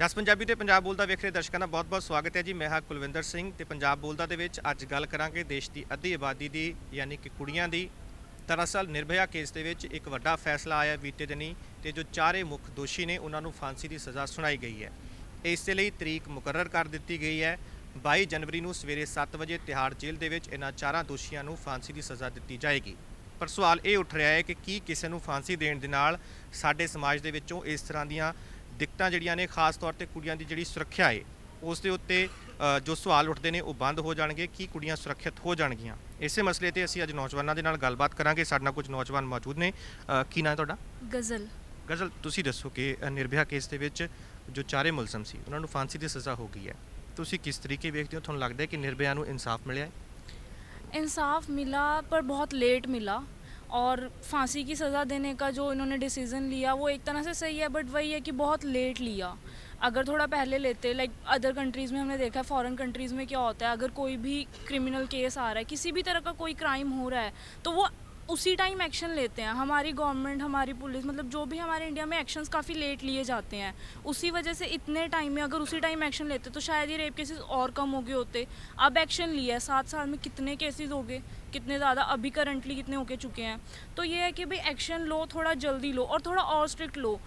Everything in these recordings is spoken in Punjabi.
ਜਸ ਪੰਜਾਬੀ ਤੇ ਪੰਜਾਬ ਬੋਲਦਾ ਵੇਖ ਰਹੇ ਦਰਸ਼ਕਾਂ ਦਾ ਬਹੁਤ-ਬਹੁਤ ਸਵਾਗਤ ਹੈ ਜੀ। ਮੈਂ ਹਾਂ ਕੁਲਵਿੰਦਰ ਸਿੰਘ ਤੇ ਪੰਜਾਬ ਬੋਲਦਾ ਦੇ ਵਿੱਚ ਅੱਜ ਗੱਲ ਕਰਾਂਗੇ ਦੇਸ਼ ਦੀ ਅੱਧੀ ਆਬਾਦੀ ਦੀ, ਯਾਨੀ ਕਿ ਕੁੜੀਆਂ ਦੀ। ਦਰਅਸਲ ਨਿਰਭਇਆ ਕੇਸ ਦੇ ਵਿੱਚ ਇੱਕ ਵੱਡਾ ਫੈਸਲਾ ਆਇਆ ਬੀਤੇ ਦਿਨੀ ਤੇ ਜੋ ਚਾਰੇ ਮੁੱਖ ਦੋਸ਼ੀ ਨੇ ਉਹਨਾਂ ਨੂੰ ਫਾਂਸੀ ਦੀ ਸਜ਼ਾ ਸੁਣਾਈ ਗਈ ਹੈ। ਇਸ ਦੇ ਲਈ ਤਰੀਕ ਮੁਕਰਰ ਕਰ ਦਿੱਤੀ ਗਈ ਹੈ। 22 ਜਨਵਰੀ ਨੂੰ ਸਵੇਰੇ 7 ਵਜੇ ਤਿਹਾੜ ਜੇਲ੍ਹ ਦੇ ਵਿੱਚ ਇਹਨਾਂ ਚਾਰਾਂ ਦੋਸ਼ੀਆਂ ਨੂੰ ਫਾਂਸੀ ਦੀ ਸਜ਼ਾ ਦਿੱਤੀ ਜਾਏਗੀ। ਪਰ ਸਵਾਲ ਇਹ ਉੱਠ ਰਿਹਾ ਹੈ ਕਿ ਕੀ ਕਿਸੇ ਨੂੰ ਫਾਂਸੀ ਦੇਣ ਦੇ ਨਾਲ ਸਾਡੇ ਸਮਾਜ ਦੇ ਵਿੱਚੋਂ ਇਸ ਤਰ੍ਹਾਂ ਦੀਆਂ ਦਿੱਕਤਾਂ ਜਿਹੜੀਆਂ ਨੇ ਖਾਸ ਤੌਰ ਤੇ ਕੁੜੀਆਂ ਦੀ ਜਿਹੜੀ ਸੁਰੱਖਿਆ ਹੈ ਉਸ ਦੇ ਉੱਤੇ ਜੋ ਸਵਾਲ ਉੱਠਦੇ ਨੇ ਉਹ ਬੰਦ ਹੋ ਜਾਣਗੇ ਕੀ ਕੁੜੀਆਂ ਸੁਰੱਖਿਅਤ ਹੋ ਜਾਣਗੀਆਂ? ਇਸੇ ਮਸਲੇ ਤੇ ਅਸੀਂ ਅੱਜ ਨੌਜਵਾਨਾਂ ਦੇ ਨਾਲ ਗੱਲਬਾਤ ਕਰਾਂਗੇ। ਸਾਡੇ ਨਾਲ ਕੁਝ ਨੌਜਵਾਨ ਮੌਜੂਦ ਨੇ। ਕੀ ਨਾਮ ਤੁਹਾਡਾ? ਗਜ਼ਲ। ਗਜ਼ਲ ਤੁਸੀਂ ਦੱਸੋ ਕਿ ਨਿਰਭਿਆ ਕੇਸ ਦੇ ਵਿੱਚ ਜੋ ਚਾਰੇ ਮੁਲਜ਼ਮ ਸੀ ਉਹਨਾਂ ਨੂੰ ਫਾਂਸੀ ਦੀ ਸਜ਼ਾ ਹੋ ਗਈ ਹੈ। ਤੁਸੀਂ ਕਿਸ ਤਰੀਕੇ ਵੇਖਦੇ ਹੋ? ਤੁਹਾਨੂੰ ਲੱਗਦਾ ਹੈ ਕਿ ਨਿਰਭਿਆ ਨੂੰ ਇਨਸਾਫ ਮਿਲਿਆ ਹੈ? ਇਨਸਾਫ ਮਿਲਾ ਪਰ ਬਹੁਤ ਲੇਟ ਮਿਲਾ। और फांसी की सज़ा देने का जो इन्होंने डिसीज़न लिया, वो एक तरह से सही है बट वही है कि बहुत लेट लिया। अगर थोड़ा पहले लेते लाइक अदर कंट्रीज़ में हमने देखा है फॉरेन कंट्रीज़ में क्या होता है, अगर कोई भी क्रिमिनल केस आ रहा है, किसी भी तरह का कोई क्राइम हो रहा है तो वो उसी टाइम एक्शन लेते हैं। हमारी गवर्नमेंट हमारी पुलिस मतलब जो भी हमारे इंडिया में एक्शंस काफ़ी लेट लिए जाते हैं। उसी वजह से इतने टाइम में अगर उसी टाइम एक्शन लेते तो शायद ये रेप केसेस और कम हो गए होते। अब एक्शन लिया है। सात साल में कितने केसेस हो गए? कितने ज़्यादा? अभी करंटली कितने होके चुके हैं? तो ये है कि भाई एक्शन लो, थोड़ा जल्दी लो और थोड़ा और स्ट्रिक्ट लो।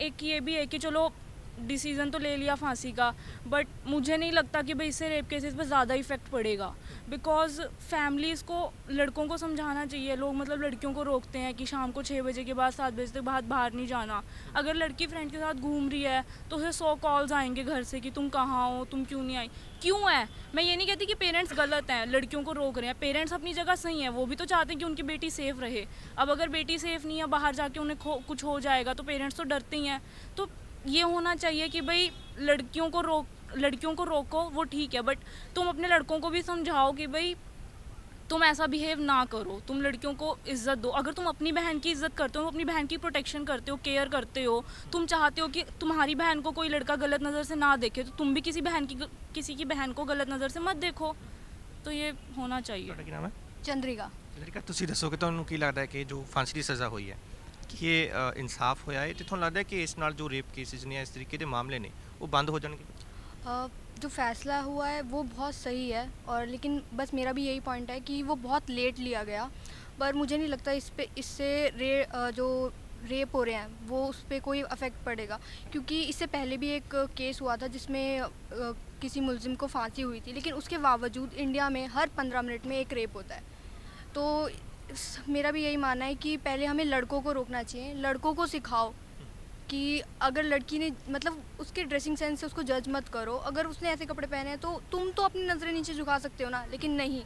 एक ये भी है कि चलो डिसीज़न तो ले लिया फांसी का बट मुझे नहीं लगता कि भाई इससे रेप केसेस पर ज़्यादा इफ़ेक्ट पड़ेगा। बिकॉज़ फैमिलीज़ को, लड़कों को समझाना चाहिए। लोग मतलब लड़कियों को रोकते हैं कि शाम को छः बजे के बाद, सात बजे तक बाद बाहर नहीं जाना। अगर लड़की फ्रेंड के साथ घूम रही है तो उसे सौ कॉल्स आएँगे घर से कि तुम कहाँ हो, तुम क्यों नहीं आई? क्यों है? मैं ये नहीं कहती कि पेरेंट्स गलत हैं, लड़कियों को रोक रहे हैं। पेरेंट्स अपनी जगह सही हैं, वो भी तो चाहते हैं कि उनकी बेटी सेफ़ रहे। अब अगर बेटी सेफ़ नहीं है, बाहर जाके उन्हें कुछ हो जाएगा तो पेरेंट्स तो डरते ही हैं। तो ये होना चाहिए कि भाई लड़कियों को रोक लड़कियों को रोको वो ठीक है बट तुम अपने लड़कों को भी समझाओ कि भाई तुम ऐसा बिहेव ना करो तुम लड़कियों को इज़्ज़त दो। अगर तुम अपनी बहन की इज़्ज़त करते हो अपनी बहन की प्रोटेक्शन करते हो केयर करते हो तुम चाहते हो कि तुम्हारी बहन को कोई लड़का गलत नज़र से ना देखे तो तुम भी किसी बहन की किसी की बहन को गलत नज़र से मत देखो। तो ये होना चाहिए। चंद्रिका चंद्रिका तुम दसोगे तो लगता है कि जो फांसी की सज़ा हुई है ਕਿ ਇਹ ਅ, ਇਨਸਾਫ ਹੋਇਆ ਹੈ ਤੇ ਤੁਹਾਨੂੰ ਲੱਗਦਾ ਹੈ ਕਿ ਇਸ ਨਾਲ ਜੋ ਰੇਪ ਕੇਸਿਸ ਨੇ ਇਸ ਤਰੀਕੇ ਦੇ ਮਾਮਲੇ ਨੇ ਉਹ ਬੰਦ ਹੋ ਜਾਣਗੇ अ, जो फैसला हुआ है वो बहुत सही है और लेकिन बस मेरा भी यही पॉइंट है कि वो बहुत लेट लिया गया पर मुझे नहीं लगता इस पे इससे रे अ, जो रेप हो रहे हैं वो उस पर कोई अफेक्ट पड़ेगा क्योंकि इससे पहले भी एक केस हुआ था जिसमें अ, किसी मुलजिम को फांसी हुई थी लेकिन उसके बावजूद इंडिया में हर पंद्रह मिनट में एक रेप होता है तो इस- मेरा भी यही मानना है कि पहले हमें लड़कों को रोकना चाहिए। लड़कों को सिखाओ कि अगर लड़की ने मतलब उसके ड्रेसिंग सेंस से उसको जज मत करो। अगर उसने ऐसे कपड़े पहने हैं तो तुम तो अपनी नज़रें नीचे झुका सकते हो ना, लेकिन नहीं।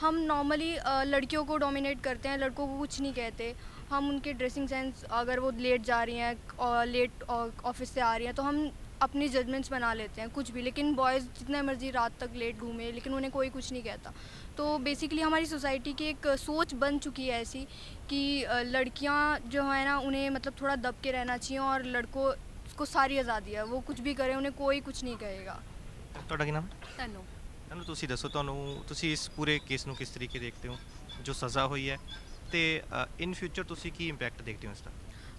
हम नॉर्मली लड़कियों को डोमिनेट करते हैं, लड़कों को कुछ नहीं कहते। हम उनके ड्रेसिंग सेंस अगर वो लेट जा रही हैं और लेट ऑफ़िस से आ रही हैं तो हम अपनी जजमेंट्स बना लेते हैं कुछ भी। लेकिन बॉयज़ जितना मर्ज़ी रात तक लेट घूमे, लेकिन उन्हें कोई कुछ नहीं कहता। तो बेसिकली हमारी सोसाइटी की एक सोच बन चुकी है ऐसी कि अ, लड़कियां जो है ना उन्हें मतलब थोड़ा दब के रहना चाहिए और लड़कों को सारी आज़ादी है वो कुछ भी करें उन्हें कोई कुछ नहीं कहेगा ਤੁਹਾਡਾ ਕੀ ਨਾਮ ਹੈ तनु ਤੁਹਾਨੂੰ ਤੁਸੀਂ ਦੱਸੋ ਤੁਹਾਨੂੰ ਤੁਸੀਂ ਇਸ ਪੂਰੇ ਕੇਸ ਨੂੰ ਕਿਸ ਤਰੀਕੇ ਦੇਖਦੇ ਹੋ ਜੋ ਸਜ਼ਾ ਹੋਈ ਹੈ ਤੇ ਇਨ ਫਿਊਚਰ ਤੁਸੀਂ ਕੀ ਇੰਪੈਕਟ ਦੇਖਦੇ ਹੋ ਇਸ ਦਾ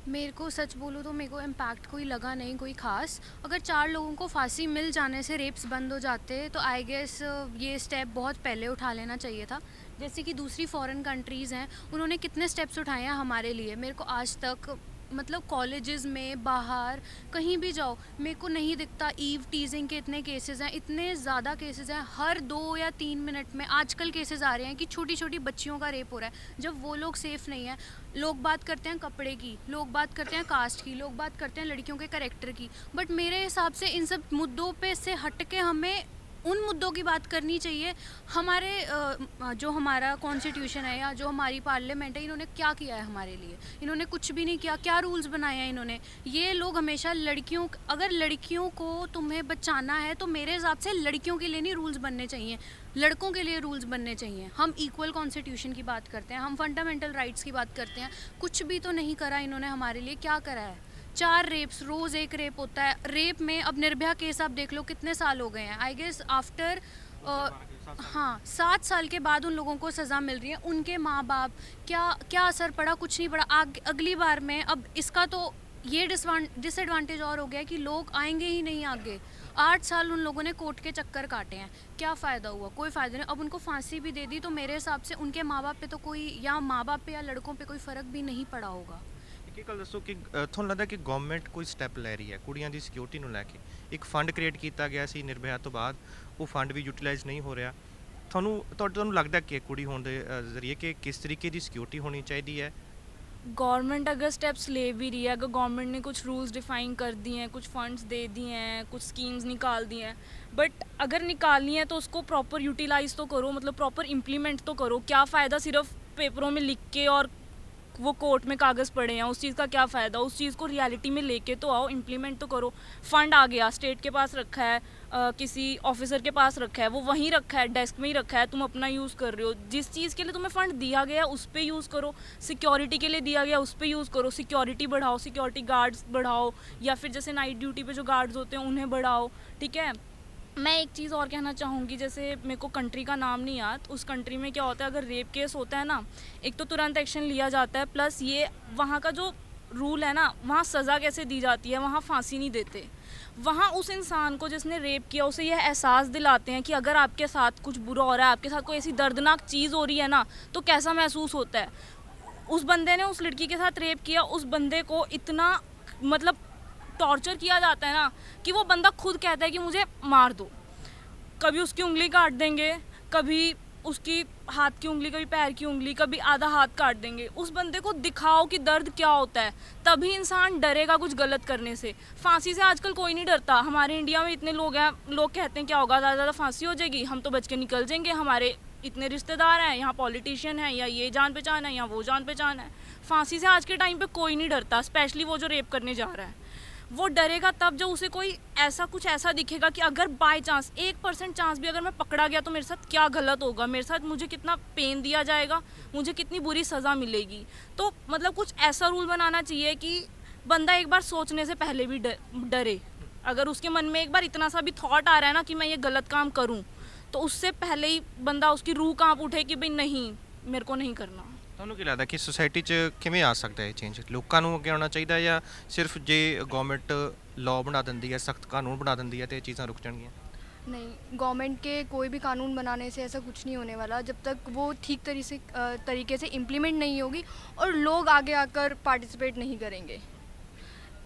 मेरे को सच बोलूँ तो मेरे को इम्पैक्ट कोई लगा नहीं कोई ख़ास। अगर चार लोगों को फांसी मिल जाने से रेप्स बंद हो जाते तो आई गेस ये स्टेप बहुत पहले उठा लेना चाहिए था। जैसे कि दूसरी फॉरेन कंट्रीज़ हैं, उन्होंने कितने स्टेप्स उठाए हैं हमारे लिए? मेरे को आज तक मतलब कॉलेजेस में, बाहर, कहीं भी जाओ, मेरे को नहीं दिखता ईव टीजिंग के इतने केसेस हैं, इतने ज़्यादा केसेस हैं, हर दो या तीन मिनट में आजकल केसेस आ रहे हैं कि छोटी छोटी बच्चियों का रेप हो रहा है, जब वो लोग सेफ़ नहीं हैं, लोग बात करते हैं कपड़े की, लोग बात करते हैं कास्ट की, लोग बात करते हैं लड़कियों के करेक्टर की बट मेरे हिसाब से इन सब मुद्दों पे से हट के हमें उन मुद्दों की बात करनी चाहिए। हमारे जो हमारा कॉन्स्टिट्यूशन है या जो हमारी पार्लियामेंट है, इन्होंने क्या किया है हमारे लिए? इन्होंने कुछ भी नहीं किया। क्या रूल्स बनाए हैं इन्होंने? ये लोग हमेशा लड़कियों, अगर लड़कियों को तुम्हें बचाना है तो मेरे हिसाब से लड़कियों के लिए नहीं रूल्स बनने चाहिए। लड़कों के लिए रूल्स बनने चाहिए। हम इक्वल कॉन्स्टिट्यूशन की बात करते हैं, हम फंडामेंटल राइट्स की बात करते हैं। कुछ भी तो नहीं करा इन्होंने हमारे लिए। क्या करा है? चार रेप्स रोज़ एक रेप होता है। रेप में अब निर्भया केस आप देख लो कितने साल हो गए हैं। आई गेस आफ्टर हाँ सात साल के बाद उन लोगों को सज़ा मिल रही है। उनके माँ बाप क्या क्या असर पड़ा? कुछ नहीं पड़ा। आग, अगली बार में अब इसका तो ये डिसएडवांटेज और हो गया कि लोग आएँगे ही नहीं आगे। आठ साल उन लोगों ने कोर्ट के चक्कर काटे हैं। क्या फ़ायदा हुआ? कोई फ़ायदा नहीं। अब उनको फांसी भी दे दी तो मेरे हिसाब से उनके माँ बाप पे तो कोई या माँ बाप पे या लड़कों पे कोई फ़र्क भी नहीं पड़ा होगा। ਇੱਕ ਇਹ ਗੱਲ ਦੱਸੋ ਕਿ ਅ, ਤੁਹਾਨੂੰ ਲੱਗਦਾ ਕਿ ਗਵਰਨਮੈਂਟ ਕੋਈ ਸਟੈਪ ਲੈ ਰਹੀ ਹੈ ਕੁੜੀਆਂ ਦੀ ਸਿਕਿਉਰਿਟੀ ਨੂੰ ਲੈ ਕੇ ਇੱਕ ਫੰਡ ਕ੍ਰੀਏਟ ਕੀਤਾ ਗਿਆ ਸੀ ਨਿਰਭਇਆ ਤੋਂ ਬਾਅਦ ਉਹ ਫੰਡ ਵੀ ਯੂਟਿਲਾਈਜ਼ ਨਹੀਂ ਹੋ ਰਿਹਾ ਤੁਹਾਨੂੰ ਤੁਹਾਡੇ ਤੁਹਾਨੂੰ ਲੱਗਦਾ ਕਿ ਕੁੜੀ ਹੋਣ ਦੇ ਅ, ਜ਼ਰੀਏ ਕਿ ਕਿਸ ਤਰੀਕੇ ਦੀ ਸਿਕਿਉਰਿਟੀ ਹੋਣੀ ਚਾਹੀਦੀ ਹੈ गवर्नमेंट अगर स्टेप्स ले भी रही है अगर गवर्नमेंट ने कुछ रूल्स डिफाइन कर दिए हैं कुछ फंड्स दे दिए हैं कुछ स्कीम्स निकाल दी हैं बट अगर निकालनी है तो उसको प्रॉपर यूटिलाइज तो करो मतलब प्रॉपर इम्प्लीमेंट तो करो क्या फ़ायदा सिर्फ पेपरों में लिख के और वो कोर्ट में कागज़ पड़े हैं उस चीज़ का क्या फ़ायदा? उस चीज़ को रियलिटी में लेके तो आओ इम्प्लीमेंट तो करो। फंड आ गया स्टेट के पास रखा है अ, किसी ऑफिसर के पास रखा है वो वहीं रखा है डेस्क में ही रखा है तुम अपना यूज़ कर रहे हो। जिस चीज़ के लिए तुम्हें फंड दिया गया उस पर यूज़ करो। सिक्योरिटी के लिए दिया गया उस पर यूज़ करो। सिक्योरिटी बढ़ाओ सिक्योरिटी गार्ड्स बढ़ाओ या फिर जैसे नाइट ड्यूटी पर जो गार्ड्स होते हैं उन्हें बढ़ाओ ठीक है? मैं एक चीज़ और कहना चाहूँगी, जैसे मेरे को कंट्री का नाम नहीं याद, उस कंट्री में क्या होता है, अगर रेप केस होता है ना, एक तो तुरंत एक्शन लिया जाता है प्लस ये वहाँ का जो रूल है ना, वहाँ सज़ा कैसे दी जाती है, वहाँ फांसी नहीं देते। वहाँ उस इंसान को जिसने रेप किया, उसे यह एहसास दिलाते हैं कि अगर आपके साथ कुछ बुरा हो रहा है, आपके साथ कोई ऐसी दर्दनाक चीज़ हो रही है ना तो कैसा महसूस होता है? उस बंदे ने उस लड़की के साथ रेप किया, उस बंदे को इतना मतलब टॉर्चर किया जाता है ना, कि वो बंदा खुद कहता है कि मुझे मार दो। कभी उसकी उंगली काट देंगे, कभी उसकी हाथ की उंगली, कभी पैर की उंगली, कभी आधा हाथ काट देंगे। उस बंदे को दिखाओ कि दर्द क्या होता है। तभी इंसान डरेगा कुछ गलत करने से। फांसी से आजकल कोई नहीं डरता। हमारे इंडिया में इतने लोग हैं, लोग कहते हैं, क्या होगा? ज़्यादा ज़्यादा फांसी हो जाएगी। हम तो बच के निकल जाएँगे। हमारे इतने रिश्तेदार हैं, यहाँ पॉलिटिशियन हैं, या ये जान पहचान है, या वो जान पहचान है। फांसी से आज के टाइम पर कोई नहीं डरता, स्पेशली वो जो रेप करने जा रहा है। वो डरेगा तब जब उसे कोई ऐसा कुछ ऐसा दिखेगा कि अगर बाय चांस एक परसेंट चांस भी अगर मैं पकड़ा गया तो मेरे साथ क्या गलत होगा? मेरे साथ मुझे कितना पेन दिया जाएगा? मुझे कितनी बुरी सज़ा मिलेगी? तो मतलब कुछ ऐसा रूल बनाना चाहिए कि बंदा एक बार सोचने से पहले भी डर- अगर उसके मन में एक बार इतना सा भी थॉट आ रहा है ना कि मैं ये गलत काम करूँ तो उससे पहले ही बंदा उसकी रूह काँप उठे कि भाई नहीं, मेरे को नहीं करना। ਤੁਹਾਨੂੰ ਕੀ ਲੱਗਦਾ ਕਿ ਸੋਸਾਇਟੀ 'ਚ ਕਿਵੇਂ ਆ ਸਕਦਾ ਹੈ ਇਹ ਚੇਂਜ ਲੋਕਾਂ ਨੂੰ ਅੱਗੇ ਆਉਣਾ ਚਾਹੀਦਾ ਜਾਂ ਸਿਰਫ ਜੇ ਗਵਰਨਮੈਂਟ ਲਾਅ ਬਣਾ ਦਿੰਦੀ ਹੈ ਸਖਤ ਕਾਨੂੰਨ ਬਣਾ ਦਿੰਦੀ ਹੈ ਤੇ ਇਹ ਚੀਜ਼ਾਂ ਰੁਕ ਜਾਣਗੀਆਂ नहीं गवर्नमेंट के कोई भी कानून बनाने से ऐसा कुछ नहीं होने वाला जब तक वो ठीक तरी से अ, तरीके से इम्प्लीमेंट नहीं होगी और लोग आगे आकर पार्टिसिपेट नहीं करेंगे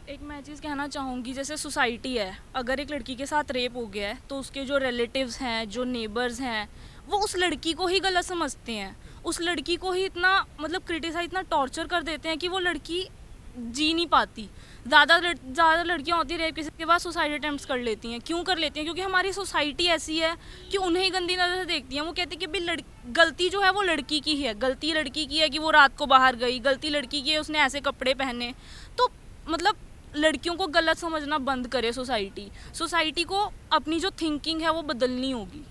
एक मैं चीज़ कहना चाहूँगी जैसे सोसाइटी है अगर एक लड़की के साथ रेप हो गया है तो उसके जो रिलेटिव्स हैं जो नेबर्स हैं वो उस लड़की को ही गलत समझते हैं। उस लड़की को ही इतना मतलब क्रिटिसाइज इतना टॉर्चर कर देते हैं कि वो लड़की जी नहीं पाती। ज़्यादा लड़, ज़्यादा लड़कियाँ होती रेप केस के बाद सुसाइड अटैम्प्ट कर लेती हैं। क्यों कर लेती हैं? क्योंकि हमारी सोसाइटी ऐसी है कि उन्हें ही गंदी नज़र से देखती हैं। वो कहती है कि भाई लड़ गलती जो है वो लड़की की है गलती लड़की की है कि वो रात को बाहर गई। गलती लड़की की है उसने ऐसे कपड़े पहने। तो मतलब लड़कियों को गलत समझना बंद करे सोसाइटी सोसाइटी को अपनी जो थिंकिंग है वो बदलनी होगी।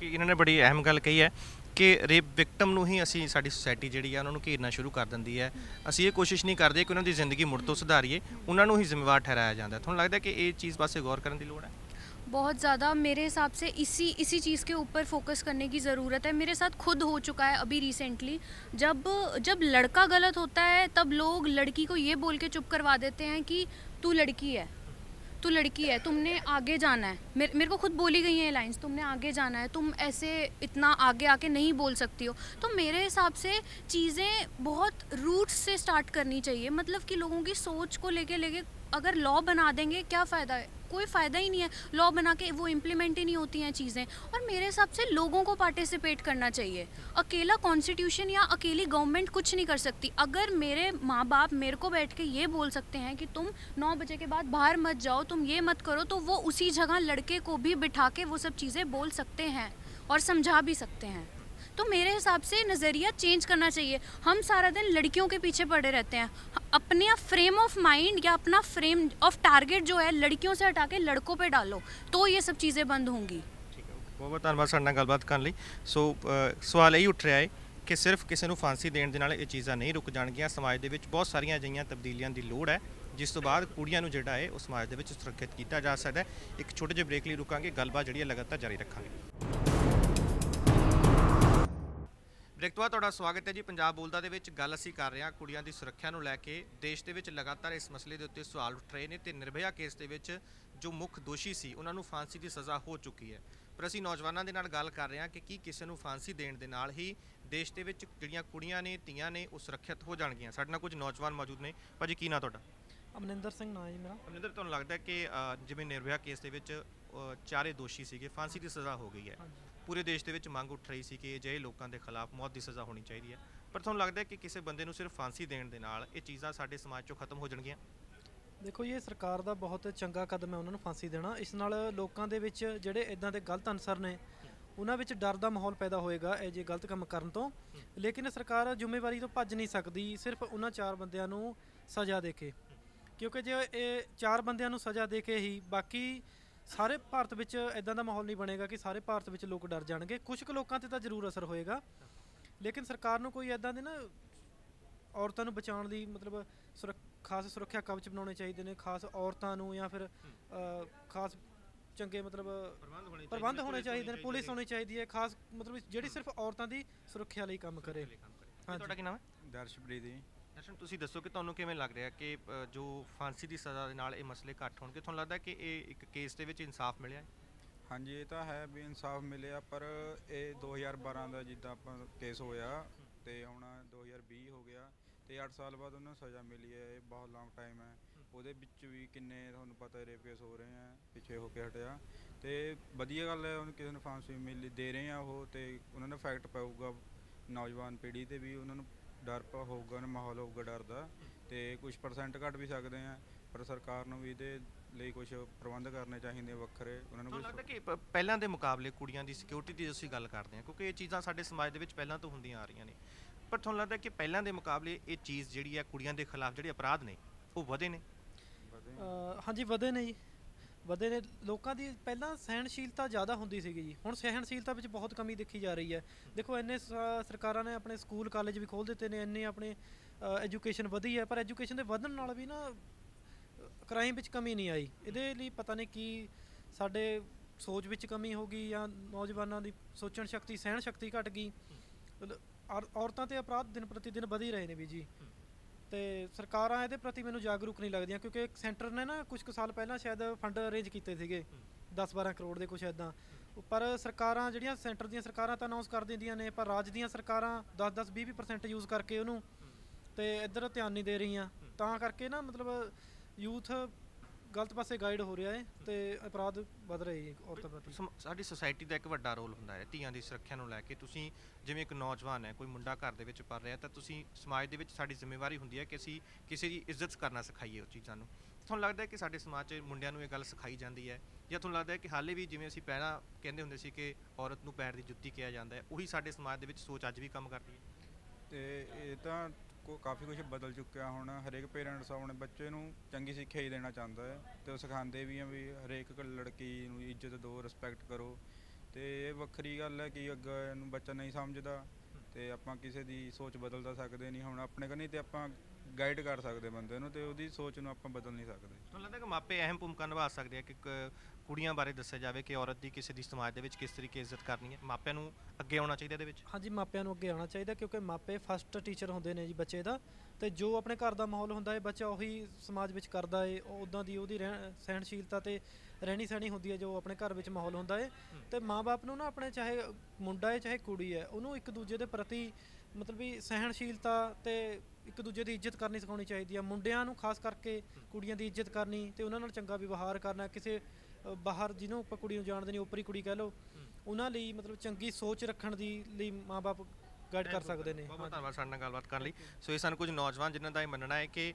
ਬਿਲਕੁਲ ਕਿ ਇਹਨਾਂ ਨੇ ਬੜੀ ਅਹਿਮ ਗੱਲ ਕਹੀ ਹੈ ਕਿ ਰੇਪ ਵਿਕਟਮ ਨੂੰ ਹੀ ਅਸੀਂ ਸਾਡੀ ਸੋਸਾਇਟੀ ਜਿਹੜੀ ਆ ਉਹਨਾਂ ਨੂੰ ਘੇਰਨਾ ਸ਼ੁਰੂ ਕਰ ਦਿੰਦੀ ਹੈ ਅਸੀਂ ਇਹ ਕੋਸ਼ਿਸ਼ ਨਹੀਂ ਕਰਦੇ ਕਿ ਉਹਨਾਂ ਦੀ ਜ਼ਿੰਦਗੀ ਮੁੜ ਤੋਂ ਸੁਧਾਰੀਏ ਉਹਨਾਂ ਨੂੰ ਹੀ ਜ਼ਿੰਮੇਵਾਰ ਠਹਿਰਾਇਆ ਜਾਂਦਾ ਹੈ। ਤੁਹਾਨੂੰ ਲੱਗਦਾ ਕਿ ਇਹ ਚੀਜ਼ ਪਾਸੇ ਗੌਰ ਕਰਨ ਦੀ ਲੋੜ ਹੈ बहुत ज़्यादा मेरे हिसाब से इसी इसी चीज़ के ऊपर फोकस करने की ज़रूरत है मेरे साथ खुद हो चुका है अभी रिसेंटली जब जब लड़का गलत होता है तब लोग लड़की को ये बोल के चुप करवा देते हैं कि तू लड़की है तू लड़की है, तुमने आगे जाना है। मेरे मेरे को खुद बोली गई है लाइंस तुमने आगे जाना है। तुम ऐसे इतना आगे आके नहीं बोल सकती हो। तो मेरे हिसाब से चीज़ें बहुत रूट्स से स्टार्ट करनी चाहिए। मतलब कि लोगों की सोच को लेके लेके अगर लॉ बना देंगे, क्या फ़ायदा है? कोई फ़ायदा ही नहीं है। लॉ बना के वो इम्प्लीमेंट ही नहीं होती हैं चीज़ें। और मेरे हिसाब से लोगों को पार्टिसिपेट करना चाहिए। अकेला कॉन्स्टिट्यूशन या अकेली गवर्नमेंट कुछ नहीं कर सकती। अगर मेरे माँ बाप मेरे को बैठ के ये बोल सकते हैं कि तुम नौ बजे के बाद बाहर मत जाओ, तुम ये मत करो तो वो उसी जगह लड़के को भी बिठा के वो सब चीज़ें बोल सकते हैं और समझा भी सकते हैं। तो मेरे हिसाब से नज़रिया चेंज करना चाहिए हम सारा दिन लड़कियों के पीछे पड़े रहते हैं अपने फ्रेम ऑफ माइंड या अपना फ्रेम ऑफ टारगेट जो है लड़कियों से हटा के लड़कों पे डालो तो ये सब चीज़ें बंद होंगी ਠੀਕ ਹੈ ਬਹੁਤ ਬਹੁਤ ਧੰਨਵਾਦ ਸਾਡੇ ਨਾਲ ਗੱਲਬਾਤ ਕਰਨ ਲਈ ਸੋ ਅ, ਸਵਾਲ ਇਹ ਉੱਠ ਰਿਹਾ ਹੈ ਕਿ ਸਿਰਫ ਕਿਸੇ ਨੂੰ ਫਾਂਸੀ ਦੇਣ ਦੇ ਨਾਲ ਇਹ ਚੀਜ਼ਾਂ ਨਹੀਂ ਰੁਕ ਜਾਣਗੀਆਂ ਸਮਾਜ ਦੇ ਵਿੱਚ ਬਹੁਤ ਸਾਰੀਆਂ ਅਜਿਹੀਆਂ ਤਬਦੀਲੀਆਂ ਦੀ ਲੋੜ ਹੈ ਜਿਸ ਤੋਂ ਬਾਅਦ ਕੁੜੀਆਂ ਨੂੰ ਜਿਹੜਾ ਹੈ ਉਹ ਸਮਾਜ ਦੇ ਵਿੱਚ ਸੁਰੱਖਿਅਤ ਕੀਤਾ ਜਾ ਸਕਦਾ ਹੈ ਇੱਕ ਛੋਟੇ ਜਿਹੇ ਬ੍ਰੇਕ ਲਈ ਰੁਕਾਂਗੇ ਗੱਲਬਾਤ ਜਿਹੜੀ ਹੈ ਲਗਾਤਾਰ ਜਾਰੀ ਰੱਖਾਂਗੇ ਬ੍ਰੇਕਟਵਾ ਤੁਹਾਡਾ ਸਵਾਗਤ ਹੈ ਜੀ। ਪੰਜਾਬ ਬੋਲਦਾ ਦੇ ਵਿੱਚ ਗੱਲ ਅਸੀਂ ਕਰ ਰਹੇ ਹਾਂ ਕੁੜੀਆਂ ਦੀ ਸੁਰੱਖਿਆ ਨੂੰ ਲੈ ਕੇ। ਦੇਸ਼ ਦੇ ਵਿੱਚ ਲਗਾਤਾਰ ਇਸ ਮਸਲੇ ਦੇ ਉੱਤੇ ਸਵਾਲ ਉੱਠ ਰਹੇ ਨੇ ਤੇ ਨਿਰਭਇਆ ਕੇਸ ਦੇ ਵਿੱਚ ਜੋ ਮੁੱਖ ਦੋਸ਼ੀ ਸੀ ਉਹਨਾਂ ਨੂੰ ਫਾਂਸੀ ਦੀ ਸਜ਼ਾ ਹੋ ਚੁੱਕੀ ਹੈ। ਪਰ ਅਸੀਂ ਨੌਜਵਾਨਾਂ ਦੇ ਨਾਲ ਗੱਲ ਕਰ ਰਹੇ ਹਾਂ ਕਿ ਕੀ ਕਿਸੇ ਨੂੰ ਫਾਂਸੀ ਦੇਣ ਦੇ ਨਾਲ ਹੀ ਦੇਸ਼ ਦੇ ਵਿੱਚ ਜਿਹੜੀਆਂ ਕੁੜੀਆਂ ਨੇ ਧੀਆਂ ਨੇ ਉਹ ਸੁਰੱਖਿਅਤ ਹੋ ਜਾਣਗੀਆਂ। ਸਾਡੇ ਨਾਲ ਕੁਝ ਨੌਜਵਾਨ ਮੌਜੂਦ ਨੇ। ਭਾਜੀ ਕੀ ਨਾਂ ਤੁਹਾਡਾ? ਅਮਨਿੰਦਰ ਸਿੰਘ ਨਾਂ ਜੀ ਮੇਰਾ। ਅਮਰਿੰਦਰ ਤੁਹਾਨੂੰ ਲੱਗਦਾ ਕਿ ਜਿਵੇਂ ਨਿਰਭਇਆ ਕੇਸ ਦੇ ਵਿੱਚ ਚਾਰੇ ਦੋਸ਼ੀ ਸੀਗੇ ਫਾਂਸੀ ਦੀ ਸਜ਼ਾ ਹੋ ਗਈ ਹੈ। ਪੂਰੇ ਦੇਸ਼ ਦੇ ਵਿੱਚ ਮੰਗ ਉੱਠ ਰਹੀ ਸੀ ਕਿ ਅਜਿਹੇ ਲੋਕਾਂ ਦੇ ਖਿਲਾਫ ਮੌਤ ਦੀ ਸਜ਼ਾ ਹੋਣੀ ਚਾਹੀਦੀ ਹੈ। ਪਰ ਤੁਹਾਨੂੰ ਲੱਗਦਾ ਹੈ ਕਿ ਕਿਸੇ ਬੰਦੇ ਨੂੰ ਸਿਰਫ ਫਾਂਸੀ ਦੇਣ ਦੇ ਨਾਲ ਇਹ ਚੀਜ਼ਾਂ ਸਾਡੇ ਸਮਾਜ ਚੋਂ ਖਤਮ ਹੋ ਜਾਣਗੀਆਂ? ਦੇਖੋ ਜੀ, ਇਹ ਸਰਕਾਰ ਦਾ ਬਹੁਤ ਚੰਗਾ ਕਦਮ ਹੈ ਉਹਨਾਂ ਨੂੰ ਫਾਂਸੀ ਦੇਣਾ। ਇਸ ਨਾਲ ਲੋਕਾਂ ਦੇ ਵਿੱਚ ਜਿਹੜੇ ਇਦਾਂ ਦੇ ਗਲਤ ਅਨਸਰ ਨੇ ਉਹਨਾਂ ਵਿੱਚ ਡਰ ਦਾ ਮਾਹੌਲ ਪੈਦਾ ਹੋਏਗਾ ਇਹ ਜੇ ਗਲਤ ਕੰਮ ਕਰਨ ਤੋਂ। ਲੇਕਿਨ ਸਰਕਾਰ ਜ਼ਿੰਮੇਵਾਰੀ ਤੋਂ ਭੱਜ ਨਹੀਂ ਸਕਦੀ ਸਿਰਫ ਉਹਨਾਂ ਚਾਰ ਬੰਦਿਆਂ ਨੂੰ ਸਜ਼ਾ ਦੇ ਕੇ। ਕਿਉਂਕਿ ਜੇ ਇਹ ਚਾਰ ਬੰਦਿਆਂ ਨੂੰ ਸਜ਼ਾ ਦੇ ਕੇ ਹੀ ਬਾਕੀ ਸਾਰੇ ਭਾਰਤ ਵਿੱਚ ਇਦਾਂ ਦਾ ਮਾਹੌਲ ਨਹੀਂ ਬਣੇਗਾ ਕਿ ਸਾਰੇ ਭਾਰਤ ਵਿੱਚ ਲੋਕ ਡਰ ਜਾਣਗੇ। ਕੁਝ ਕੁ ਲੋਕਾਂ ਤੇ ਤਾਂ ਜ਼ਰੂਰ ਅਸਰ ਹੋਏਗਾ। ਲੇਕਿਨ ਸਰਕਾਰ ਨੂੰ ਕੋਈ ਇਦਾਂ ਦੇ ਨਾ ਔਰਤਾਂ ਨੂੰ ਬਚਾਉਣ ਦੀ ਮਤਲਬ ਖਾਸ ਸੁਰੱਖਿਆ ਕਵਚ ਬਣਾਉਣੇ ਚਾਹੀਦੇ ਨੇ ਖਾਸ ਔਰਤਾਂ ਨੂੰ ਜਾਂ ਫਿਰ ਖਾਸ ਚੰਗੇ ਮਤਲਬ ਪ੍ਰਬੰਧ ਹੋਣੇ ਪ੍ਰਬੰਧ ਹੋਣੇ ਚਾਹੀਦੇ ਨੇ ਪੁਲਿਸ ਹੋਣੀ ਚਾਹੀਦੀ ਹੈ ਖਾਸ ਮਤਲਬ ਜਿਹੜੀ ਸਿਰਫ ਔਰਤਾਂ ਦੀ ਸੁਰੱਖਿਆ ਲਈ ਕੰਮ ਕਰੇ। ਤੁਹਾਡਾ ਕੀ ਨਾਮ ਹੈ? ਦਰਸ਼ਪ੍ਰੀਤ ਜੀ। ਦਰਸ਼ਨ, ਤੁਸੀਂ ਦੱਸੋ ਕਿ ਤੁਹਾਨੂੰ ਕਿਵੇਂ ਲੱਗ ਰਿਹਾ ਕਿ ਜੋ ਫਾਂਸੀ ਦੀ ਸਜ਼ਾ ਦੇ ਨਾਲ ਇਹ ਮਸਲੇ ਘੱਟ ਹੋਣਗੇ, ਤੁਹਾਨੂੰ ਲੱਗਦਾ ਕਿ ਇਹ ਇੱਕ ਕੇਸ ਦੇ ਵਿੱਚ ਇਨਸਾਫ ਮਿਲਿਆ ਹੈ? ਹਾਂਜੀ, ਇਹ ਤਾਂ ਹੈ ਵੀ ਇਨਸਾਫ ਮਿਲਿਆ, ਪਰ ਇਹ 2012 ਦਾ ਜਿੱਦਾਂ ਆਪਾਂ ਕੇਸ ਹੋਇਆ ਤੇ ਹੁਣ 2020 ਹੋ ਗਿਆ ਤੇ 8 ਸਾਲ ਬਾਅਦ ਉਹਨਾਂ ਨੂੰ ਸਜ਼ਾ ਮਿਲੀ ਹੈ, ਇਹ ਬਹੁਤ ਲੌਂਗ ਟਾਈਮ ਹੈ। ਉਹਦੇ ਵਿੱਚ ਵੀ ਕਿੰਨੇ ਤੁਹਾਨੂੰ ਪਤਾ ਰੇਪ ਕੇਸ ਹੋ ਰਹੇ ਆ ਪਿੱਛੇ ਹੋ ਕੇ ਹਟਿਆ। ਤੇ ਵਧੀਆ ਗੱਲ ਹੈ, ਉਹਨੂੰ ਕਿਸੇ ਨੂੰ ਫਾਂਸੀ ਮਿਲ, ਦੇ ਰਹੇ ਆ ਉਹ ਤੇ ਉਹਨਾਂ ਨੂੰ ਇਫੈਕਟ ਪਊਗਾ, ਨੌਜਵਾਨ ਪੀੜ੍ਹੀ ਤੇ ਵੀ ਉਹਨਾਂ ਨੂੰ ਡਰ ਪ ਹੋਊਗਾ ਨਾ ਮਾਹੌਲ ਹੋਊਗਾ ਡਰ ਦਾ ਤੇ ਕੁਝ ਪਰਸੈਂਟ ਘੱਟ ਵੀ ਸਕਦੇ ਆ ਪਰ ਸਰਕਾਰ ਨੂੰ ਵੀ ਇਹਦੇ ਲਈ ਕੁਝ ਪ੍ਰਬੰਧ ਕਰਨੇ ਚਾਹੀਦੇ ਵੱਖਰੇ ਉਹਨਾਂ ਨੂੰ ਤੁਹਾਨੂੰ ਲੱਗਦਾ ਕਿ ਪ- ਪਹਿਲਾਂ ਦੇ ਮੁਕਾਬਲੇ ਕੁੜੀਆਂ ਦੀ ਸਿਕਿਉਰਿਟੀ ਦੀ ਅਸੀਂ ਗੱਲ ਕਰਦੇ ਹਾਂ ਕਿਉਂਕਿ ਇਹ ਚੀਜ਼ਾਂ ਸਾਡੇ ਸਮਾਜ ਦੇ ਵਿੱਚ ਪਹਿਲਾਂ ਤੋਂ ਹੁੰਦੀਆਂ ਆ ਰਹੀਆਂ ਨੇ। ਪਰ ਤੁਹਾਨੂੰ ਲੱਗਦਾ ਕਿ ਪਹਿਲਾਂ ਦੇ ਮੁਕਾਬਲੇ ਇਹ ਚੀਜ਼ ਜਿਹੜੀ ਹੈ ਕੁੜੀਆਂ ਦੇ ਖਿਲਾਫ ਜਿਹੜੇ ਅਪਰਾਧ ਨੇ ਉਹ ਵਧੇ ਨੇ? ਵਧੇ। ਹਾਂਜੀ ਵਧੇ ਨੇ ਜੀ। ਵਧੇ ਨੇ। ਲੋਕਾਂ ਦੀ ਪਹਿਲਾਂ ਸਹਿਣਸ਼ੀਲਤਾ ਜ਼ਿਆਦਾ ਹੁੰਦੀ ਸੀਗੀ ਜੀ। ਹੁਣ ਸਹਿਣਸ਼ੀਲਤਾ ਵਿੱਚ ਬਹੁਤ ਕਮੀ ਦੇਖੀ ਜਾ ਰਹੀ ਹੈ। ਦੇਖੋ, ਇੰਨੇ ਸਰਕਾਰਾਂ ਨੇ ਆਪਣੇ ਸਕੂਲ, ਕਾਲਜ ਵੀ ਖੋਲ੍ਹ ਦਿੱਤੇ ਨੇ, ਇੰਨੇ ਆਪਣੇ ਐਜੂਕੇਸ਼ਨ ਵਧੀ ਹੈ। ਪਰ ਐਜੂਕੇਸ਼ਨ ਦੇ ਵਧਣ ਨਾਲ ਵੀ ਨਾ ਕ੍ਰਾਈਮ ਵਿੱਚ ਕਮੀ ਨਹੀਂ ਆਈ। ਇਹਦੇ ਲਈ ਪਤਾ ਨਹੀਂ ਕੀ ਸਾਡੇ ਸੋਚ ਵਿੱਚ ਕਮੀ ਹੋ ਗਈ ਜਾਂ ਨੌਜਵਾਨਾਂ ਦੀ ਸੋਚਣ ਸ਼ਕਤੀ, ਸਹਿਣ ਸ਼ਕਤੀ ਘਟ ਗਈ। ਔਰਤਾਂ ਤੇ ਅਪਰਾਧ ਦਿਨ ਪ੍ਰਤੀ ਦਿਨ ਵਧ ਹੀ ਰਹੇ ਨੇ ਵੀ ਜੀ। ਤੇ ਸਰਕਾਰਾਂ ਇਹਦੇ ਪ੍ਰਤੀ ਮੈਨੂੰ ਜਾਗਰੂਕ ਨਹੀਂ ਲੱਗਦੀਆਂ ਕਿਉਂਕਿ ਸੈਂਟਰ ਨੇ ਨਾ ਕੁਝ ਕੁ ਸਾਲ ਪਹਿਲਾਂ ਸ਼ਾਇਦ ਫੰਡ ਅਰੇਂਜ ਕੀਤੇ ਸੀਗੇ 10-12 ਕਰੋੜ ਦੇ ਕੁਝ ਐਦਾਂ ਪਰ ਸਰਕਾਰਾਂ ਜਿਹੜੀਆਂ ਸੈਂਟਰ ਦੀਆਂ ਸਰਕਾਰਾਂ ਤਾਂ ਅਨਾਉਂਸ ਕਰ ਦਿੰਦੀਆਂ ਨੇ ਪਰ ਰਾਜ ਦੀਆਂ ਸਰਕਾਰਾਂ 10-10 20% ਯੂਜ਼ ਕਰਕੇ ਉਹਨੂੰ ਤੇ ਇੱਧਰ ਧਿਆਨ ਨਹੀਂ ਦੇ ਰਹੀਆਂ। ਤਾਂ ਕਰਕੇ ਨਾ ਮਤਲਬ ਯੂਥ ਗਲਤ ਪਾਸੇ ਗਾਈਡ ਹੋ ਰਿਹਾ ਹੈ ਤੇ ਅਪਰਾਧ ਵਧ ਰਹੇ ਜੀ ਔਰਤਾਂ ਪ੍ਰਤੀ। ਸਾਡੀ ਸੋਸਾਇਟੀ ਦਾ ਇੱਕ ਵੱਡਾ ਰੋਲ ਹੁੰਦਾ ਹੈ ਧੀਆਂ ਦੀ ਸੁਰੱਖਿਆ ਨੂੰ ਲੈ ਕੇ। ਤੁਸੀਂ ਜਿਵੇਂ ਇੱਕ ਨੌਜਵਾਨ ਹੈ ਕੋਈ ਮੁੰਡਾ ਘਰ ਦੇ ਵਿੱਚ ਪੜ ਰਿਹਾ ਤਾਂ ਤੁਸੀਂ ਸਮਾਜ ਦੇ ਵਿੱਚ ਸਾਡੀ ਜ਼ਿੰਮੇਵਾਰੀ ਹੁੰਦੀ ਹੈ ਕਿ ਅਸੀਂ ਕਿਸੇ ਦੀ ਇੱਜ਼ਤ ਕਰਨਾ ਸਿਖਾਈਏ ਉਹ ਚੀਜ਼ਾਂ ਨੂੰ। ਤੁਹਾਨੂੰ ਲੱਗਦਾ ਹੈ ਕਿ ਸਾਡੇ ਸਮਾਜ 'ਚ ਮੁੰਡਿਆਂ ਨੂੰ ਇਹ ਗੱਲ ਸਿਖਾਈ ਜਾਂਦੀ ਹੈ? ਜਾਂ ਤੁਹਾਨੂੰ ਲੱਗਦਾ ਹੈ ਕਿ ਹਾਲੇ ਵੀ ਜਿਵੇਂ ਅਸੀਂ ਪਹਿਲਾਂ ਕਹਿੰਦੇ ਹੁੰਦੇ ਸੀ ਕਿ ਔਰਤ ਨੂੰ ਪੈਰ ਦੀ ਜੁੱਤੀ ਕਿਹਾ ਜਾਂਦਾ ਹੈ ਉਹੀ ਸਾਡੇ ਸਮਾਜ ਦੇ ਵਿੱਚ ਸੋਚ ਅੱਜ ਵੀ ਕੰਮ ਕਰਦੀ ਹੈ? ਤੇ ਇਹ ਤਾਂ ਕੋ ਕਾਫੀ ਕੁਝ ਬਦਲ ਚੁੱਕਿਆ ਹੁਣ। ਹਰੇਕ ਪੇਰੈਂਟਸ ਆਪਣੇ ਬੱਚੇ ਨੂੰ ਚੰਗੀ ਸਿੱਖਿਆ ਹੀ ਦੇਣਾ ਚਾਹੁੰਦਾ ਹੈ ਤੇ ਉਹ ਸਿਖਾਉਂਦੇ ਵੀ ਆ ਵੀ ਹਰੇਕ ਲੜਕੀ ਨੂੰ ਇੱਜ਼ਤ ਦਿਓ ਰਿਸਪੈਕਟ ਕਰੋ। ਤੇ ਇਹ ਵੱਖਰੀ ਗੱਲ ਹੈ ਕਿ ਅੱਗੇ ਇਹਨੂੰ ਬੱਚਾ ਨਹੀਂ ਸਮਝਦਾ ਤੇ ਆਪਾਂ ਕਿਸੇ ਦੀ ਸੋਚ ਬਦਲਦਾ ਸਕਦੇ ਨਹੀਂ। ਹੁਣ ਆਪਣੇ ਕਨੀ ਤੇ ਆਪਾਂ ਗਾਈਡ ਕਰ ਸਕਦੇ ਬੰਦੇ ਨੂੰ ਤੇ ਉਹਦੀ ਸੋਚ ਨੂੰ ਆਪਾਂ ਬਦਲ ਨਹੀਂ ਸਕਦੇ। ਤੁਹਾਨੂੰ ਲੱਗਦਾ ਕਿ ਮਾਪੇ ਅਹਿਮ ਭੂਮਿਕਾ ਨਿਭਾ ਸਕਦੇ ਆ ਕਿ ਕੁੜੀਆਂ ਬਾਰੇ ਦੱਸਿਆ ਜਾਵੇ ਕਿ ਔਰਤ ਦੀ ਕਿਸੇ ਦੀ ਸਮਾਜ ਦੇ ਵਿੱਚ ਕਿਸ ਤਰੀਕੇ ਇੱਜ਼ਤ ਕਰਨੀ ਹੈ? ਮਾਪਿਆਂ ਨੂੰ ਅੱਗੇ ਆਉਣਾ ਚਾਹੀਦਾ ਇਹਦੇ ਵਿੱਚ? ਹਾਂਜੀ ਮਾਪਿਆਂ ਨੂੰ ਅੱਗੇ ਆਉਣਾ ਚਾਹੀਦਾ ਕਿਉਂਕਿ ਮਾਪੇ ਫਸਟ ਟੀਚਰ ਹੁੰਦੇ ਨੇ ਜੀ ਬੱਚੇ ਦਾ ਤੇ ਜੋ ਆਪਣੇ ਘਰ ਦਾ ਮਾਹੌਲ ਹੁੰਦਾ ਹੈ ਬੱਚਾ ਉਹੀ ਸਮਾਜ ਵਿੱਚ ਕਰਦਾ ਹੈ ਉਹ ਉਦਾਂ ਦੀ ਉਹਦੀ ਰਹਿਣ ਸਹਿਣਸ਼ੀਲਤਾ ਤੇ ਰਹਿਣੀ ਸਹਿਣੀ ਹੁੰਦੀ ਹੈ ਜੋ ਆਪਣੇ ਘਰ ਵਿੱਚ ਮਾਹੌਲ ਹੁੰਦਾ ਹੈ ਤੇ ਮਾਪੇ ਨੂੰ ਨਾ ਆਪਣੇ ਚਾਹੇ ਮੁੰਡਾ ਹੈ ਚਾਹੇ ਕੁੜੀ ਹੈ ਉਹਨੂੰ ਇੱਕ ਦੂਜੇ ਦੇ ਪ੍ਰਤੀ ਮਤਲਬ ਵੀ ਸਹਿਣਸ਼ੀਲਤਾ ਤੇ ਇੱਕ ਦੂਜੇ ਦੀ ਇੱਜ਼ਤ ਕਰਨੀ ਸਿਖਾਉਣੀ ਚਾਹੀਦੀ ਹੈ ਮੁੰਡਿਆਂ ਨੂੰ ਖਾਸ ਕਰਕੇ ਕੁੜੀਆਂ ਦੀ ਇੱਜ਼ਤ ਕਰਨੀ ਤੇ ਉਹਨਾਂ ਨਾਲ ਚੰਗਾ ਵਿਵਹਾਰ ਕਰਨਾ। ਕਿਸੇ ਬਾਹਰ ਜਿਹਨੂੰ ਆਪਾਂ ਕੁੜੀ ਨੂੰ ਜਾਣਦੇ ਨਹੀਂ ਉਪਰੀ ਕੁੜੀ ਕਹਿ ਲਓ ਉਹਨਾਂ ਲਈ ਮਤਲਬ ਚੰਗੀ ਸੋਚ ਰੱਖਣ ਦੀ ਲਈ ਮਾਪੇ ਗਾਈਡ ਕਰ ਸਕਦੇ ਨੇ। ਬਹੁਤ ਧੰਨਵਾਦ ਸਾਡੇ ਨਾਲ ਗੱਲਬਾਤ ਕਰਨ ਲਈ। ਸੋ ਇਹ ਸਨ ਕੁਝ ਨੌਜਵਾਨ ਜਿਨ੍ਹਾਂ ਦਾ ਇਹ ਮੰਨਣਾ ਹੈ ਕਿ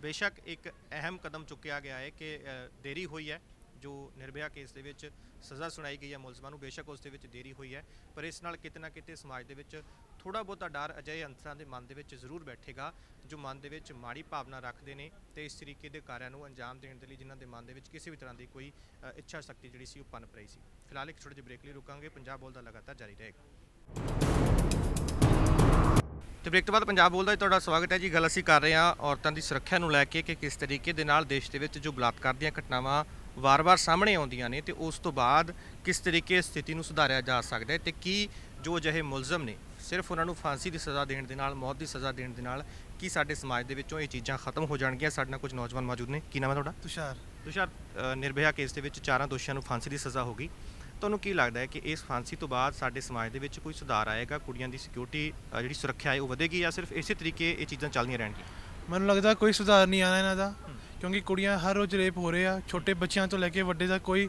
ਬੇਸ਼ੱਕ ਇੱਕ ਅਹਿਮ ਕਦਮ ਚੁੱਕਿਆ ਗਿਆ ਹੈ ਕਿ ਦੇਰੀ ਹੋਈ ਹੈ ਜੋ ਨਿਰਭਇਆ ਕੇਸ ਦੇ ਵਿੱਚ ਸਜ਼ਾ ਸੁਣਾਈ ਗਈ ਹੈ ਮੁਲਜ਼ਮਾਂ ਨੂੰ। ਬੇਸ਼ੱਕ ਉਸ ਦੇ ਵਿੱਚ ਦੇਰੀ ਹੋਈ ਹੈ ਪਰ ਇਸ ਨਾਲ ਕਿਤੇ ਨਾ ਕਿਤੇ ਸਮਾਜ ਦੇ ਵਿੱਚ ਥੋੜਾ ਬਹੁਤਾ ਡਰ ਅਜਿਹੇ ਅੰਸਰਾਂ ਦੇ ਮਨ ਦੇ ਵਿੱਚ ਜ਼ਰੂਰ ਬੈਠੇਗਾ, ਜੋ ਮਨ ਦੇ ਵਿੱਚ ਮਾੜੀ ਭਾਵਨਾ ਰੱਖਦੇ ਨੇ ਤੇ ਇਸ ਤਰੀਕੇ ਦੇ ਕਾਰਿਆਂ ਨੂੰ ਅੰਜਾਮ ਦੇਣ ਦੇ ਲਈ ਜਿਨ੍ਹਾਂ ਦੇ ਮਨ ਦੇ ਵਿੱਚ ਕਿਸੇ ਵੀ ਤਰ੍ਹਾਂ ਦੀ ਕੋਈ ਇੱਛਾ ਸ਼ਕਤੀ ਜਿਹੜੀ ਸੀ ਉਹ ਪਨਪ ਰਹੀ ਸੀ। ਫਿਲਹਾਲ ਇੱਕ ਛੋਟੇ ਜਿਹੇ ਬ੍ਰੇਕ ਲਈ ਰੁਕਾਂਗੇ, ਪੰਜਾਬ ਬੋਲਦਾ ਲਗਾਤਾਰ ਜਾਰੀ ਰਹੇਗਾ। ਤੇ ਬ੍ਰੇਕ ਤੋਂ ਬਾਅਦ ਪੰਜਾਬ ਬੋਲਦਾ ਤੁਹਾਡਾ ਸਵਾਗਤ ਹੈ ਜੀ। ਗੱਲ ਅਸੀਂ ਕਰ ਰਹੇ ਹਾਂ ਔਰਤਾਂ ਦੀ ਸੁਰੱਖਿਆ ਨੂੰ ਲੈ ਕੇ ਕਿ ਕਿਸ ਤਰੀਕੇ ਦੇ ਨਾਲ ਦੇਸ਼ ਦੇ ਵਿੱਚ ਜੋ ਬਲਾਤਕਾਰ ਦੀਆਂ ਘਟਨਾਵਾਂ ਵਾਰ-ਵਾਰ ਸਾਹਮਣੇ ਆਉਂਦੀਆਂ ਨੇ ਤੇ ਉਸ ਤੋਂ ਬਾਅਦ ਕਿਸ ਤਰੀਕੇ ਸਥਿਤੀ ਨੂੰ ਸੁਧਾਰਿਆ ਜਾ ਸਕਦਾ ਹੈ ਤੇ ਕੀ ਜੋ ਅਜਿਹੇ ਮੁਲਜ਼ਮ ਨੇ ਸਿਰਫ ਉਹਨਾਂ ਨੂੰ ਫਾਂਸੀ ਦੀ ਸਜ਼ਾ ਦੇਣ ਦੇ ਨਾਲ ਮੌਤ ਦੀ ਸਜ਼ਾ ਦੇਣ ਦੇ ਨਾਲ ਕੀ ਸਾਡੇ ਸਮਾਜ ਦੇ ਵਿੱਚੋਂ ਇਹ ਚੀਜ਼ਾਂ ਖਤਮ ਹੋ ਜਾਣਗੀਆਂ? ਸਾਡੇ ਨਾਲ ਕੁਝ ਨੌਜਵਾਨ ਮੌਜੂਦ ਨੇ। ਕੀ ਨਾਮ ਹੈ ਤੁਹਾਡਾ? ਤੁਸ਼ਾਰ। ਤੁਸ਼ਾਰ ਨਿਰਭਇਆ ਕੇਸ ਦੇ ਵਿੱਚ ਚਾਰਾਂ ਦੋਸ਼ੀਆਂ ਨੂੰ ਫਾਂਸੀ ਦੀ ਸਜ਼ਾ ਹੋ ਗਈ। ਤੁਹਾਨੂੰ ਕੀ ਲੱਗਦਾ ਹੈ ਕਿ ਇਸ ਫਾਂਸੀ ਤੋਂ ਬਾਅਦ ਸਾਡੇ ਸਮਾਜ ਦੇ ਵਿੱਚ ਕੋਈ ਸੁਧਾਰ ਆਏਗਾ? ਕੁੜੀਆਂ ਦੀ ਸਿਕਿਉਰਿਟੀ ਜਿਹੜੀ ਸੁਰੱਖਿਆ ਹੈ ਉਹ ਵਧੇਗੀ ਜਾਂ ਸਿਰਫ ਇਸੇ ਤਰੀਕੇ ਇਹ ਚੀਜ਼ਾਂ ਚੱਲਦੀਆਂ ਰਹਿਣਗੀਆਂ? ਮੈਨੂੰ ਲੱਗਦਾ ਕੋਈ ਸੁਧਾਰ ਨਹੀਂ ਆਣਾ ਇਹਨਾਂ ਦਾ ਕਿਉਂਕਿ ਕੁੜੀਆਂ ਹਰ ਰੋਜ਼ ਰੇਪ ਹੋ ਰਹੇ ਆ। ਛੋਟੇ ਬੱਚਿਆਂ ਤੋਂ ਲੈ ਕੇ ਵੱਡੇ ਦਾ ਕੋਈ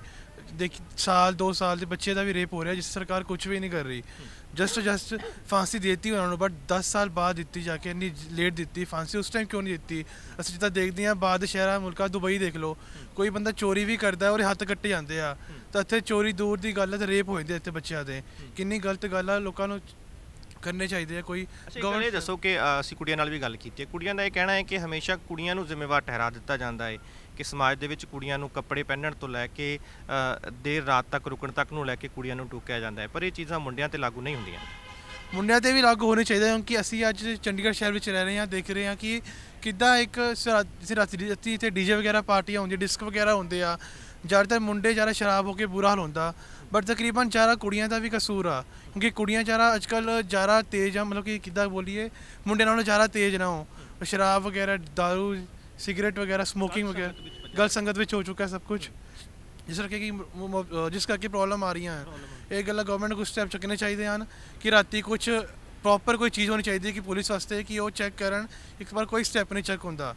ਦੇਖ ਸਾਲ 2 ਸਾਲ ਦੇ ਬੱਚੇ ਦਾ ਵੀ ਰੇਪ ਹੋ ਰਿਹਾ ਜਿਸ ਸਰਕਾਰ ਕੁਝ ਵੀ ਨਹੀਂ ਕਰ ਰਹੀ। ਜਸਟ ਜਸਟ ਫਾਂਸੀ ਦੇਤੀ ਉਹਨਾਂ ਨੂੰ ਬਟ 10 ਸਾਲ ਬਾਅਦ ਦਿੱਤੀ ਜਾ ਕੇ ਇੰਨੀ ਲੇਟ ਦਿੱਤੀ ਫਾਂਸੀ ਉਸ ਟਾਈਮ ਕਿਉਂ ਨਹੀਂ ਦਿੱਤੀ? ਅਸੀਂ ਜਿੱਦਾਂ ਦੇਖਦੇ ਹਾਂ ਬਾਅਦ ਸ਼ਹਿਰਾਂ ਮੁਲਕਾਂ ਦੁਬਈ ਦੇਖ ਲਓ ਕੋਈ ਬੰਦਾ ਚੋਰੀ ਵੀ ਕਰਦਾ ਔਰ ਹੱਥ ਕੱਟੇ ਜਾਂਦੇ ਆ। ਤਾਂ ਇੱਥੇ ਚੋਰੀ ਦੂਰ ਦੀ ਗੱਲ ਹੈ ਤੇ ਰੇਪ ਹੋ ਜਾਂਦੇ ਇੱਥੇ ਬੱਚਿਆਂ ਦੇ। ਕਿੰਨੀ ਗਲਤ ਗੱਲ ਆ ਲੋਕਾਂ ਨੂੰ ਕਰਨੇ ਚਾਹੀਦੇ ਆ ਕੋਈ ਇਹ ਦੱਸੋ ਕਿ ਅਸੀਂ ਕੁੜੀਆਂ ਨਾਲ ਵੀ ਗੱਲ ਕੀਤੀ ਹੈ। ਕੁੜੀਆਂ ਦਾ ਇਹ ਕਹਿਣਾ ਹੈ ਕਿ ਹਮੇਸ਼ਾ ਕੁੜੀਆਂ ਨੂੰ ਜ਼ਿੰਮੇਵਾਰ ਠਹਿਰਾ ਦਿੱਤਾ ਜਾਂਦਾ ਹੈ। ਕਿ ਸਮਾਜ ਦੇ ਵਿੱਚ ਕੁੜੀਆਂ ਨੂੰ ਕੱਪੜੇ ਪਹਿਨਣ ਤੋਂ ਲੈ ਕੇ ਦੇਰ ਰਾਤ ਤੱਕ ਰੁਕਣ ਤੱਕ ਨੂੰ ਲੈ ਕੇ ਕੁੜੀਆਂ ਨੂੰ ਟੋਕਿਆ ਜਾਂਦਾ ਹੈ। ਪਰ ਇਹ ਚੀਜ਼ਾਂ ਮੁੰਡਿਆਂ ਤੇ ਲਾਗੂ ਨਹੀਂ ਹੁੰਦੀਆਂ। ਮੁੰਡਿਆਂ ਤੇ ਵੀ ਲਾਗੂ ਹੋਣੇ ਚਾਹੀਦੇ ਹਨ ਕਿਉਂਕਿ ਅਸੀਂ ਅੱਜ ਚੰਡੀਗੜ੍ਹ ਸ਼ਹਿਰ ਵਿੱਚ ਰਹਿ ਰਹੇ ਹਾਂ, ਦੇਖ ਰਹੇ ਹਾਂ ਕਿ ਕਿੱਦਾਂ ਇੱਕ ਰਾਤੀ ਰਾਤੀ ਰਾਤੀ ਇੱਥੇ ਡੀਜੇ ਵਗੈਰਾ ਪਾਰਟੀਆਂ ਹੁੰਦੀਆਂ, ਡਿਸਕ ਵਗੈਰਾ ਹੁੰਦੇ ਆ, ਜ਼ਿਆਦਾਤਰ ਮੁੰਡੇ ਜ਼ਿਆਦਾ ਸ਼ਰਾਬ ਹੋ ਕੇ ਬੁਰਾ ਹਾਲ ਹੁੰਦਾ। ਬਟ ਤਕਰੀਬਨ ਜ਼ਿਆਦਾ ਕੁੜੀਆਂ ਦਾ ਵੀ ਕਸੂਰ ਆ, ਕਿਉਂਕਿ ਕੁੜੀਆਂ ਜ਼ਿਆਦਾ ਅੱਜਕੱਲ ਜ਼ਿਆਦਾ ਤੇਜ਼ ਆ, ਮਤਲਬ ਕਿ ਕਿੱਦਾਂ ਬੋਲੀਏ, ਮੁੰਡਿਆਂ ਨਾਲੋਂ ਜ਼ਿਆਦਾ ਤੇਜ਼ ਨਾ ਹੋ ਸ਼ਰਾਬ ਵਗੈਰਾ, ਦਾਰੂ ਸਿਗਰਟ ਵਗੈਰਾ ਸਮੋਕਿੰਗ ਵਗੈਰਾ ਗਲਤ ਸੰਗਤ ਵਿੱਚ ਹੋ ਚੁੱਕਾ ਸਭ ਕੁਝ ਜਿਸ ਕਰਕੇ ਕਿ ਜਿਸ ਕਰਕੇ ਪ੍ਰੋਬਲਮ ਆ ਰਹੀਆਂ ਹੈ ਇਹ ਗੱਲਾਂ ਗਵਰਨਮੈਂਟ ਨੂੰ ਕੁਝ ਸਟੈਪ ਚੱਕਣੇ ਚਾਹੀਦੇ ਹਨ ਕਿ ਰਾਤੀ ਕੁਝ ਪ੍ਰੋਪਰ ਕੋਈ ਚੀਜ਼ ਹੋਣੀ ਚਾਹੀਦੀ ਹੈ ਕਿ ਪੁਲਿਸ ਵਾਸਤੇ ਕਿ ਉਹ ਚੈੱਕ ਕਰਨ ਇੱਕ ਵਾਰ ਕੋਈ ਸਟੈਪ ਨਹੀਂ ਚੱਕ ਹੁੰਦਾ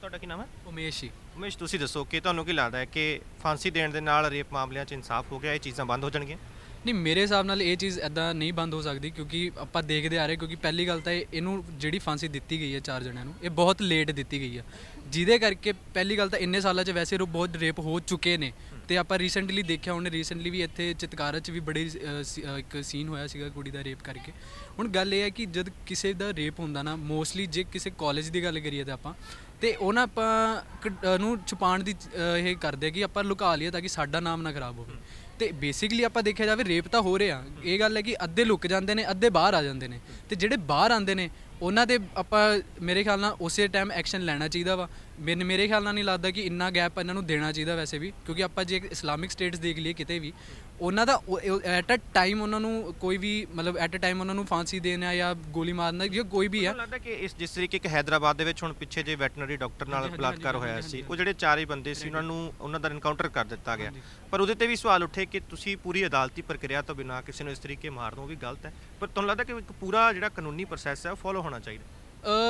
ਤੁਹਾਡਾ ਕੀ ਨਾਮ ਹੈ ਉਮੇਸ਼ ਜੀ ਉਮੇਸ਼ ਤੁਸੀਂ ਦੱਸੋ ਕਿ ਤੁਹਾਨੂੰ ਕੀ ਲੱਗਦਾ ਹੈ ਕਿ ਫਾਂਸੀ ਦੇਣ ਦੇ ਨਾਲ ਰੇਪ ਮਾਮਲਿਆਂ 'ਚ ਇਨਸਾਫ ਹੋ ਗਿਆ ਇਹ ਚੀਜ਼ਾਂ ਬੰਦ ਹੋ ਜਾਣਗੀਆਂ ਨਹੀਂ ਮੇਰੇ ਹਿਸਾਬ ਨਾਲ ਇਹ ਚੀਜ਼ ਐਦਾਂ ਨਹੀਂ ਬੰਦ ਹੋ ਸਕਦੀ ਕਿਉਂਕਿ ਆਪਾਂ ਦੇਖਦੇ ਆ ਰਹੇ ਕਿਉਂਕਿ ਪਹਿਲੀ ਗੱਲ ਤਾਂ ਇਹਨੂੰ ਜਿਹੜੀ ਫਾਂਸੀ ਦਿੱਤੀ ਗਈ ਹੈ ਚਾਰ ਜਣਿਆਂ ਨੂੰ ਇਹ ਬਹੁਤ ਲੇਟ ਦਿੱਤੀ ਗਈ ਹੈ। ਜਿਹਦੇ ਕਰਕੇ ਪਹਿਲੀ ਗੱਲ ਤਾਂ ਇੰਨੇ ਸਾਲਾਂ 'ਚ ਵੈਸੇ ਰੋ ਬਹੁਤ ਰੇਪ ਹੋ ਚੁੱਕੇ ਨੇ ਤੇ ਆਪਾਂ ਰੀਸੈਂਟਲੀ ਦੇਖਿਆ ਉਹਨੇ ਰੀਸੈਂਟਲੀ ਵੀ ਇੱਥੇ ਚਿਤਕਾਰਾ 'ਚ ਵੀ ਬੜੀ ਸੀ- ਇੱਕ ਸੀਨ ਹੋਇਆ ਸੀਗਾ ਕੁੜੀ ਦਾ ਰੇਪ ਕਰਕੇ। ਹੁਣ ਗੱਲ ਇਹ ਹੈ ਕਿ ਜਦ ਕਿਸੇ ਦਾ ਰੇਪ ਹੁੰਦਾ ਨਾ ਮੋਸਟਲੀ ਜੇ ਕਿਸੇ ਕਾਲਜ ਦੀ ਗੱਲ ਕਰੀਏ ਤਾਂ ਆਪਾਂ ਤੇ ਉਹ ਨਾ ਆਪਾਂ ਕ- ਅ, ਨੂੰ ਛੁਪਾਉਣ ਦੀ ਇਹ ਕਰਦੇ ਕਿ ਆਪਾਂ ਲੁਕਾ ਲਈਏ ਤਾਂ ਕਿ ਸਾਡਾ ਨਾਮ ਨਾ ਖਰਾਬ ਹੋਵੇ। ਤੇ ਬੇਸਿਕਲੀ ਆਪਾਂ ਦੇਖਿਆ ਜਾਵੇ ਰੇਪ ਤਾਂ ਹੋ ਰਿਹਾ ਇਹ ਗੱਲ ਹੈ ਕਿ ਅੱਧੇ ਲੁੱਕ ਜਾਂਦੇ ਨੇ, ਅੱਧੇ ਬਾਹਰ ਆ ਜਾਂਦੇ ਨੇ। ਤੇ ਜਿਹੜੇ ਬਾਹਰ ਆਉਂਦੇ ਨੇ, ਉਹਨਾਂ ਦੇ ਆਪਾਂ ਮੇਰੇ ਖਿਆਲ ਨਾਲ ਉਸੇ ਟਾਈਮ ਐਕਸ਼ਨ ਲੈਣਾ ਚਾਹੀਦਾ ਵਾ। ਮੈਨੂੰ ਮੇਰੇ ਖਿਆਲ ਨਾਲ ਨਹੀਂ ਲੱਗਦਾ ਕਿ ਇੰਨਾ ਗੈਪ ਇਹਨਾਂ ਨੂੰ ਦੇਣਾ ਚਾਹੀਦਾ ਵੈਸੇ ਵੀ, ਕਿਉਂਕਿ ਆਪਾਂ ਜੇ ਇਸਲਾਮਿਕ ਸਟੇਟਸ ਦੇਖ ਲਈਏ ਕਿਤੇ ਵੀ ਉਹਨਾਂ ਦਾ ਐਟ ਅ ਟਾਈਮ ਉਹਨਾਂ ਨੂੰ ਕੋਈ ਵੀ ਮਤਲਬ ਐਟ ਅ ਟਾਈਮ ਉਹਨਾਂ ਨੂੰ ਫਾਂਸੀ ਦੇਣਾ ਜਾਂ ਗੋਲੀ ਮਾਰਨਾ ਜਾਂ ਕੋਈ ਵੀ ਆ। ਮੈਨੂੰ ਲੱਗਦਾ ਕਿ ਇਸ ਜਿਸ ਤਰੀਕੇ ਇੱਕ ਹੈਦਰਾਬਾਦ ਦੇ ਵਿੱਚ ਹੁਣ ਪਿੱਛੇ ਜੇ ਵੈਟਰਨਰੀ ਡਾਕਟਰ ਨਾਲ ਬਲਾਤਕਾਰ ਹੋਇਆ ਸੀ ਉਹ ਜਿਹੜੇ ਚਾਰੇ ਬੰਦੇ ਸੀ ਉਹਨਾਂ ਨੂੰ ਉਹਨਾਂ ਦਾ ਐਨਕਾਊਂਟਰ ਕਰ ਦਿੱਤਾ ਗਿਆ। ਪਰ ਉਹਦੇ ਤੇ ਵੀ ਸਵਾਲ ਉੱਠੇ ਕਿ ਤੁਸੀਂ ਪੂਰੀ ਅਦਾਲਤੀ ਪ੍ਰਕਿਰਿਆ ਤੋਂ ਬਿਨਾਂ ਕਿਸੇ ਨੂੰ ਇਸ ਤਰੀਕੇ ਮਾਰ ਦੋ ਉਹ ਵੀ ਗਲਤ ਹੈ। ਪਰ ਤੁਹਾਨੂੰ ਲੱਗਦਾ ਕਿ ਇੱਕ ਪੂਰਾ ਜਿਹੜਾ ਕਾਨੂੰਨੀ ਪ੍ਰੋਸੈਸ ਹੈ ਉਹ ਫੋਲੋ ਹੋਣਾ ਚਾਹੀਦਾ?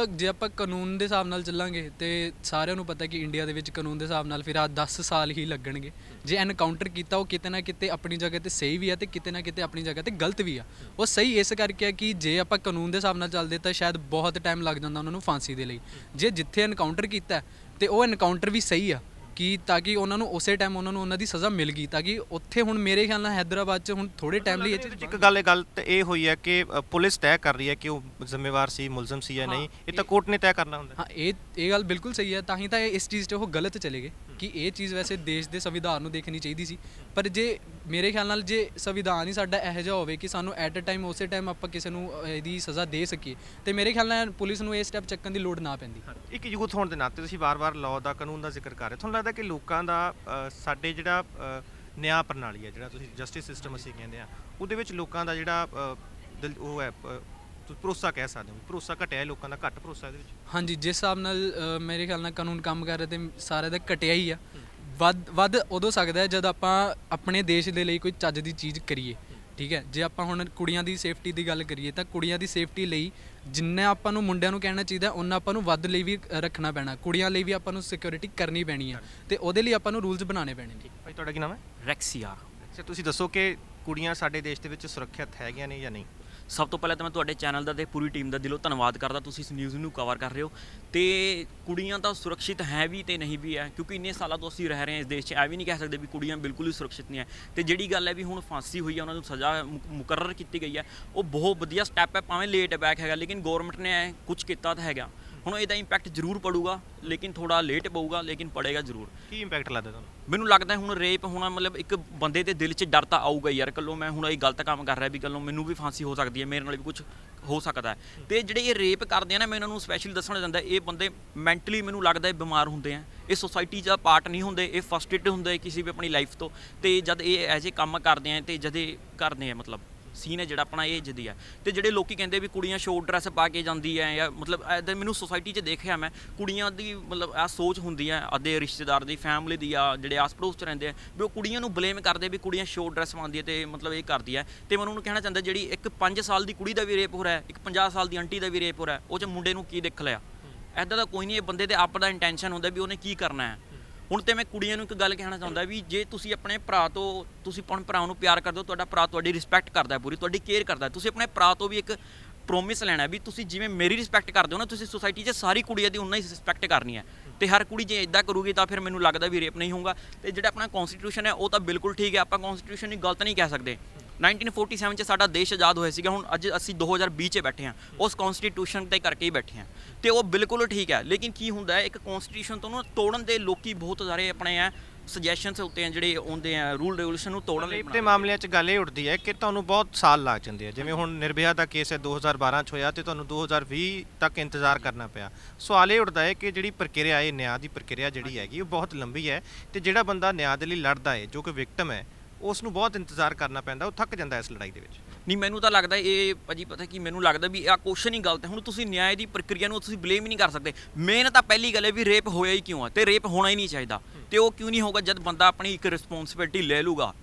ਜੇ ਆਪਾਂ ਕਾਨੂੰਨ ਦੇ ਹਿਸਾਬ ਨਾਲ ਚੱਲਾਂਗੇ ਤੇ ਸਾਰਿਆਂ ਨੂੰ ਪਤਾ ਕਿ ਇੰਡੀਆ ਦੇ ਵਿੱਚ ਕਾਨੂੰਨ ਦੇ ਹਿਸਾਬ ਨਾਲ ਫਿਰ ਆ 10 ਸਾਲ ਹੀ ਲੱਗਣਗੇ। ਜੇ ਐਨਕਾਊਂਟਰ ਕੀਤਾ, ਉਹ ਕਿਤੇ ਨਾ ਕਿਤੇ ਆਪਣੀ ਜਗ੍ਹਾ ਤੇ ਸਹੀ ਵੀ ਆ ਤੇ ਕਿਤੇ ਨਾ ਕਿਤੇ ਆਪਣੀ ਜਗ੍ਹਾ ਤੇ ਗਲਤ ਵੀ ਆ। ਉਹ ਸਹੀ ਇਸ ਕਰਕੇ ਆ ਕਿ ਜੇ ਆਪਾਂ ਕਾਨੂੰਨ ਦੇ ਹਿਸਾਬ ਨਾਲ ਚੱਲਦੇ ਤਾਂ ਸ਼ਾਇਦ ਬਹੁਤ ਟਾਈਮ ਲੱਗ ਜਾਂਦਾ ਉਹਨਾਂ ਨੂੰ ਫਾਂਸੀ ਦੇ ਲਈ। ਜੇ ਜਿੱਥੇ ਐਨਕਾਊਂਟਰ ਕੀਤਾ ਤੇ ਉਹ ਐਨਕਾਊਂਟਰ ਵੀ ਸਹੀ ਆ ਕਿ ਤਾਂ ਕਿ ਉਹਨਾਂ ਨੂੰ ਉਸੇ ਟਾਈਮ ਉਹਨਾਂ ਨੂੰ ਉਹਨਾਂ ਦੀ ਸਜ਼ਾ ਮਿਲ ਗਈ ਤਾਂ ਕਿ ਉੱਥੇ ਹੁਣ ਮੇਰੇ ਖਿਆਲ ਨਾਲ ਹੈਦਰਾਬਾਦ 'ਚ ਹੁਣ ਥੋੜੇ ਟਾਈਮ ਲਈ ਇਹ ਇੱਕ ਗੱਲ ਇਹ ਗੱਲ ਤੇ ਇਹ ਹੋਈ ਹੈ ਕਿ ਪੁਲਿਸ ਤੈਅ ਕਰ ਰਹੀ ਹੈ ਕਿ ਉਹ ਜ਼ਿੰਮੇਵਾਰ ਸੀ ਮੁਲਜ਼ਮ ਸੀ ਜਾਂ ਨਹੀਂ ਇਹ ਤਾਂ ਕੋਰਟ ਨੇ ਤੈਅ ਕਰਨਾ ਹੁੰਦਾ ਹਾਂ ਇਹ ਇਹ ਗੱਲ ਬਿਲਕੁਲ ਸਹੀ ਹੈ ਤਾਂ ਹੀ ਤਾਂ ਇਹ ਇਸ ਚੀਜ਼ 'ਤੇ ਉਹ ਗਲਤ ਚਲੇ ਗਏ ਕਿ ਇਹ ਚੀਜ਼ ਵੈਸੇ ਦੇਸ਼ ਦੇ ਸੰਵਿਧਾਨ ਨੂੰ ਦੇਖਣੀ ਚਾਹੀਦੀ ਸੀ ਪਰ ਜੇ ਮੇਰੇ ਖਿਆਲ ਨਾਲ ਜੇ ਸੰਵਿਧਾਨ ਹੀ ਸਾਡਾ ਇਹੋ ਜਿਹਾ ਹੋਵੇ ਕਿ ਸਾਨੂੰ ਐਟ ਅ ਟਾਈਮ ਉਸੇ ਟਾਈਮ ਆਪਾਂ ਕਿਸੇ ਨੂੰ ਇਹਦੀ ਸਜ਼ਾ ਦੇ ਸਕੀਏ ਤੇ ਮੇਰੇ ਖਿਆਲ ਨਾਲ ਪੁਲਿਸ ਨੂੰ ਇਹ ਸਟੈਪ ਚੱਕਣ ਦੀ ਲੋੜ ਨਾ ਪੈਂਦੀ ਇੱਕ ਯੂਥ ਹੋਣ ਦੇ ਨਾਤੇ ਤੁਸੀਂ ਵਾਰ-ਵਾਰ ਲਾਅ ਦਾ ਕਾਨੂੰਨ ਦਾ ਜ਼ਿਕਰ ਕਰ ਰਹੇ। ਤੁਹਾਨੂੰ ਲੱਗਦਾ ਕਿ ਲੋਕਾਂ ਦਾ ਸਾਡੇ ਜਿਹੜਾ ਨਿਆਂ ਪ੍ਰਣਾਲੀ ਹੈ ਜਿਹੜਾ ਤੁਸੀਂ ਜਸਟਿਸ ਸਿਸਟਮ ਅਸੀਂ ਕਹਿੰਦੇ ਆ ਉਹਦੇ ਵਿੱਚ ਲੋਕਾਂ ਦਾ ਜਿਹੜਾ ਉਹ ਹੈ ਭਰੋਸਾ ਕਹਿ ਸਕਦੇ ਹੋ ਭਰੋਸਾ ਘਟਿਆ ਹੈ ਲੋਕਾਂ ਦਾ ਘੱਟ ਭਰੋਸਾ ਇਹਦੇ ਵਿੱਚ? ਹਾਂਜੀ ਜਿਸ ਹਿਸਾਬ ਨਾਲ ਮੇਰੇ ਖਿਆਲ ਨਾਲ ਕਾਨੂੰਨ ਕੰਮ ਕਰ ਰਿਹਾ ਤੇ ਸਾਰੇ ਦਾ ਘਟਿਆ ਹੀ ਆ। ਵੱਧ ਵੱਧ ਉਦੋਂ ਸਕਦਾ ਹੈ ਜਦ ਆਪਾਂ ਆਪਣੇ ਦੇਸ਼ ਦੇ ਲਈ ਕੋਈ ਚੱਜ ਦੀ ਚੀਜ਼ ਕਰੀਏ। ਠੀਕ ਹੈ? ਜੇ ਆਪਾਂ ਹੁਣ ਕੁੜੀਆਂ ਦੀ ਸੇਫਟੀ ਦੀ ਗੱਲ ਕਰੀਏ ਤਾਂ ਕੁੜੀਆਂ ਦੀ ਸੇਫਟੀ ਲਈ ਜਿੰਨਾ ਆਪਾਂ ਨੂੰ ਮੁੰਡਿਆਂ ਨੂੰ ਕਹਿਣਾ ਚਾਹੀਦਾ ਉਹਨਾਂ ਆਪਾਂ ਨੂੰ ਵੱਧ ਲਈ ਵੀ ਰੱਖਣਾ ਪੈਣਾ। ਕੁੜੀਆਂ ਲਈ ਵੀ ਆਪਾਂ ਨੂੰ ਸਿਕਿਉਰਿਟੀ ਕਰਨੀ ਪੈਣੀ ਆ। ਤੇ ਉਹਦੇ ਲਈ ਆਪਾਂ ਨੂੰ ਰੂਲਸ ਬਣਾਉਣੇ ਪੈਣੇ ਨੇ। ਭਾਈ ਤੁਹਾਡਾ ਕੀ ਨਾਮ ਹੈ? ਰੈਕਸੀਆ। ਅੱਛਾ ਤੁਸੀਂ ਦੱਸੋ ਕਿ ਕੁੜੀਆਂ ਸਾਡੇ ਦੇਸ਼ ਦੇ ਵਿੱਚ ਸੁਰੱਖਿਅਤ ਹੈਗੀਆਂ ਨੇ ਜਾਂ ਨਹੀਂ? ਸਭ ਤੋਂ ਪਹਿਲਾਂ ਤਾਂ ਮੈਂ ਤੁਹਾਡੇ ਚੈਨਲ ਦਾ ਤੇ ਪੂਰੀ ਟੀਮ ਦਾ ਦਿਲੋਂ ਧੰਨਵਾਦ ਕਰਦਾ। ਤੁਸੀਂ ਇਸ ਨਿਊਜ਼ ਨੂੰ ਕਵਰ ਕਰ ਰਹੇ ਹੋ। ਤੇ ਕੁੜੀਆਂ ਤਾਂ ਸੁਰੱਖਿਅਤ ਹੈ ਵੀ ਤੇ ਨਹੀਂ ਵੀ ਹੈ, ਕਿਉਂਕਿ ਇੰਨੇ ਸਾਲਾਂ ਤੋਂ ਅਸੀਂ ਰਹਿ ਰਹੇ ਹਾਂ ਇਸ ਦੇਸ਼ 'ਚ, ਐ ਵੀ ਨਹੀਂ ਕਹਿ ਸਕਦੇ ਵੀ ਕੁੜੀਆਂ ਬਿਲਕੁਲ ਹੀ ਸੁਰੱਖਿਅਤ ਨਹੀਂ ਹੈ। ਤੇ ਜਿਹੜੀ ਗੱਲ ਹੈ ਵੀ ਹੁਣ ਫਾਂਸੀ ਹੋਈ ਹੈ, ਉਹਨਾਂ ਨੂੰ ਸਜ਼ਾ ਮੁ- ਮੁਕਰਰ ਕੀਤੀ ਗਈ ਹੈ, ਉਹ ਬਹੁਤ ਵਧੀਆ ਸਟੈਪ ਹੈ, ਭਾਵੇਂ ਲੇਟ ਬੈਕ ਹੈਗਾ, ਲੇਕਿਨ ਗਵਰਨਮੈਂਟ ਨੇ ਕੁਝ ਕੀਤਾ ਤਾਂ ਹੈਗਾ। ਹੁਣ ਇਹਦਾ ਇੰਪੈਕਟ ਜ਼ਰੂਰ ਪੜੂਗਾ ਲੇਕਿਨ ਥੋੜਾ ਲੇਟ ਪਊਗਾ ਲੇਕਿਨ ਪੜੇਗਾ ਜ਼ਰੂਰ। ਕੀ ਇੰਪੈਕਟ ਲੱਗਦਾ ਤੁਹਾਨੂੰ? ਮੈਨੂੰ ਲੱਗਦਾ ਹੁਣ ਰੇਪ ਹੋਣਾ ਮਤਲਬ ਇੱਕ ਬੰਦੇ ਦੇ ਦਿਲ 'ਚ ਡਰ ਤਾਂ ਆਊਗਾ ਯਾਰ ਕੱਲੋਂ ਮੈਂ ਹੁਣ ਇਹ ਗਲਤ ਕੰਮ ਕਰ ਰਿਹਾ ਵੀ ਕੱਲੋਂ ਮੈਨੂੰ ਵੀ ਫਾਂਸੀ ਹੋ ਸਕਦੀ ਹੈ ਮੇਰੇ ਨਾਲ ਵੀ ਕੁਝ ਹੋ ਸਕਦਾ ਹੈ। ਤੇ ਜਿਹੜੇ ਇਹ ਰੇਪ ਕਰਦੇ ਆ ਨਾ ਮੈਂ ਇਹਨਾਂ ਨੂੰ ਸਪੈਸ਼ਲੀ ਦੱਸਣਾ ਚਾਹੁੰਦਾ ਇਹ ਬੰਦੇ ਮੈਂਟਲੀ ਮੈਨੂੰ ਲੱਗਦਾ ਇਹ ਬਿਮਾਰ ਹੁੰਦੇ ਆ। ਇਹ ਸੋਸਾਇਟੀ ਦਾ ਪਾਰਟ ਨਹੀਂ ਹੁੰਦੇ ਇਹ ਫਸਟ੍ਰੇਟਡ ਹੁੰਦੇ ਕਿਸੇ ਵੀ ਆਪਣੀ ਲਾਈਫ ਤੋਂ। ਤੇ ਜਦ ਇਹ ਐਜੇ ਕੰਮ ਕਰਦੇ ਆ ਤੇ ਜਦ ਇਹ ਕਰਦੇ ਆ ਮਤਲਬ। ਸੀਨ ਹੈ ਜਿਹੜਾ ਆਪਣਾ ਏਜ ਦੀ ਹੈ। ਤੇ ਜਿਹੜੇ ਲੋਕੀ ਕਹਿੰਦੇ ਵੀ ਕੁੜੀਆਂ ਸ਼ੋਰਟ ਡਰੈਸ ਪਾ ਕੇ ਜਾਂਦੀ ਹੈ ਜਾਂ ਮਤਲਬ ਐਦਾਂ ਮੈਨੂੰ ਸੁਸਾਇਟੀ 'ਚ ਦੇਖਿਆ ਮੈਂ ਕੁੜੀਆਂ ਦੀ ਮਤਲਬ ਇਹ ਸੋਚ ਹੁੰਦੀ ਹੈ ਅੱਧੇ ਰਿਸ਼ਤੇਦਾਰ ਦੀ ਫੈਮਿਲੀ ਦੀ ਆ ਜਿਹੜੇ ਆਸ ਪੜੋਸ 'ਚ ਰਹਿੰਦੇ ਆ ਵੀ ਉਹ ਕੁੜੀਆਂ ਨੂੰ ਬਲੇਮ ਕਰਦੇ ਵੀ ਕੁੜੀਆਂ ਸ਼ੋਰਟ ਡਰੈਸ ਪਾਉਂਦੀ ਹੈ ਤੇ ਮਤਲਬ ਇਹ ਕਰਦੀ ਹੈ। ਤੇ ਮੈਂ ਉਹਨਾਂ ਨੂੰ ਕਹਿਣਾ ਚਾਹੁੰਦਾ ਜਿਹੜੀ ਇੱਕ 5 ਸਾਲ ਦੀ ਕੁੜੀ ਦਾ ਵੀ ਰੇਪ ਹੋ ਰਿਹਾ ਇੱਕ 50 ਸਾਲ ਦੀ ਆਂਟੀ ਦਾ ਵੀ ਰੇਪ ਹੋ ਰਿਹਾ ਉਹ 'ਚ ਮੁੰਡੇ ਨੂੰ ਕੀ ਦਿਖ ਲਿਆ? ਐਦਾਂ ਦਾ ਕੋਈ ਨਹੀਂ ਇਹ ਬੰਦੇ ਦੇ ਆਪ ਦਾ ਇੰਟੈਂਸ਼ਨ ਹੁੰਦਾ ਵੀ ਉਹਨੇ ਕੀ ਕਰਨਾ ਹੈ। ਹੁਣ ਤੇ ਮੈਂ ਕੁੜੀਆਂ ਨੂੰ ਇੱਕ ਗੱਲ ਕਹਿਣਾ ਚਾਹੁੰਦਾ ਵੀ ਜੇ ਤੁਸੀਂ ਆਪਣੇ ਭਰਾ ਤੋਂ, ਤੁਸੀਂ ਆਪਣੇ ਭਰਾ ਨੂੰ ਪਿਆਰ ਕਰਦੇ ਹੋ, ਤੁਹਾਡਾ ਭਰਾ ਤੁਹਾਡੀ ਰਿਸਪੈਕਟ ਕਰਦਾ ਹੈ ਪੂਰੀ, ਤੁਹਾਡੀ ਕੇਅਰ ਕਰਦਾ ਹੈ। ਤੁਸੀਂ ਆਪਣੇ ਭਰਾ ਤੋਂ ਵੀ ਇੱਕ ਪ੍ਰੋਮਿਸ ਲੈਣਾ ਵੀ ਤੁਸੀਂ ਜਿਵੇਂ ਮੇਰੀ ਰਿਸਪੈਕਟ ਕਰਦੇ ਹੋ ਨਾ, ਤੁਸੀਂ ਸੋਸਾਇਟੀ 'ਚ ਸਾਰੀ ਕੁੜੀਆਂ ਦੀ ਉਨਾ ਹੀ ਰਿਸਪੈਕਟ ਕਰਨੀ ਹੈ। ਤੇ ਹਰ ਕੁੜੀ ਜੇ ਇਦਾਂ ਕਰੂਗੀ ਤਾਂ ਫਿਰ ਮੈਨੂੰ ਲੱਗਦਾ ਵੀ ਰੇਪ ਨਹੀਂ ਹੋਊਗਾ। ਤੇ ਜਿਹੜਾ ਆਪਣਾ ਕਨਸਟੀਟਿਊਸ਼ਨ ਹੈ, ਉਹ ਤਾਂ ਬਿਲਕੁਲ ਠੀਕ ਹੈ, ਆਪਾਂ ਕਨਸਟੀਟਿਊਸ਼ਨ ਨੂੰ ਗਲਤ ਨਹੀਂ ਕਹਿ ਸਕਦੇ। 1947 ਚ ਸਾਡਾ ਦੇਸ਼ ਆਜ਼ਾਦ ਹੋਇਆ ਸੀਗਾ ਹੁਣ ਅੱਜ ਅਸੀਂ 2020 ਚ ਬੈਠੇ ਹਾਂ। ਉਸ ਕਨਸਟੀਟਿਊਸ਼ਨ ਤੇ ਕਰਕੇ ਹੀ ਬੈਠੇ ਹਾਂ। ਤੇ ਉਹ ਬਿਲਕੁਲ ਠੀਕ ਹੈ ਲੇਕਿਨ ਕੀ ਹੁੰਦਾ ਹੈ ਇੱਕ ਕਨਸਟੀਟਿਊਸ਼ਨ ਤੋਂ ਨਾ ਤੋੜਨ ਦੇ ਲੋਕੀ ਬਹੁਤ ਸਾਰੇ ਆਪਣੇ ਆ ਸੁਜੈਸ਼ਨਸ ਉੱਤੇ ਆ ਜਿਹੜੇ ਆਉਂਦੇ ਆ ਰੂਲ ਰੈਗੂਲੇਸ਼ਨ ਨੂੰ ਤੋੜਨ ਲਈ ਆ। ਮਾਮਲਿਆਂ 'ਚ ਗੱਲ ਇਹ ਉੱਠਦੀ ਹੈ ਕਿ ਤੁਹਾਨੂੰ ਬਹੁਤ ਸਾਲ ਲੱਗ ਜਾਂਦੇ ਆ। ਜਿਵੇਂ ਹੁਣ ਨਿਰਭਇਆ ਦਾ ਕੇਸ ਹੈ 2012 'ਚ ਹੋਇਆ ਤੇ ਤੁਹਾਨੂੰ 2020 ਤੱਕ ਇੰਤਜ਼ਾਰ ਕਰਨਾ ਪਿਆ। ਸਵਾਲ ਇਹ ਉੱਠਦਾ ਹੈ ਕਿ ਜਿਹੜੀ ਪ੍ਰਕਿਰਿਆ ਹੈ ਨਿਆਂ ਦੀ ਪ੍ਰਕਿਰਿਆ ਜਿਹੜੀ ਹੈਗੀ ਉਹ ਬਹੁਤ ਲੰਬੀ ਹੈ ਤੇ ਜਿਹੜਾ ਬੰਦਾ ਨਿਆਂ ਦੇ ਲਈ ਲੜਦਾ ਹੈ ਜੋ ਕਿ ਵਿਕਟਮ ਹੈ ਉਸ ਨੂੰ ਬਹੁਤ ਇੰਤਜ਼ਾਰ ਕਰਨਾ ਪੈਂਦਾ, ਉਹ ਥੱਕ ਜਾਂਦਾ ਇਸ ਲੜਾਈ ਦੇ ਵਿੱਚ। ਨਹੀਂ, ਮੈਨੂੰ ਤਾਂ ਲੱਗਦਾ ਇਹ ਭਾਜੀ ਪਤਾ ਕੀ, ਮੈਨੂੰ ਲੱਗਦਾ ਵੀ ਇਹ ਕੁਐਸਚਨ ਹੀ ਗਲਤ ਹੈ। ਹੁਣ ਤੁਸੀਂ ਨਿਆਂ ਦੀ ਪ੍ਰਕਿਰਿਆ ਨੂੰ ਤੁਸੀਂ ਬਲੇਮ ਹੀ ਨਹੀਂ ਕਰ ਸਕਦੇ। ਮੇਨ ਤਾਂ ਪਹਿਲੀ ਗੱਲ ਹੈ ਵੀ ਰੇਪ ਹੋਇਆ ਹੀ ਕਿਉਂ ਆ? ਤੇ ਰੇਪ ਹੋਣਾ ਹੀ ਨਹੀਂ ਚਾਹੀਦਾ। ਤੇ ਉਹ ਕਿਉਂ ਨਹੀਂ ਹੋਗਾ ਜਦ ਬੰਦਾ ਆਪਣੀ ਇੱਕ ਰਿਸਪੌਂਸਿਬਿਲਟੀ ਲੈ ਲੂਗਾ?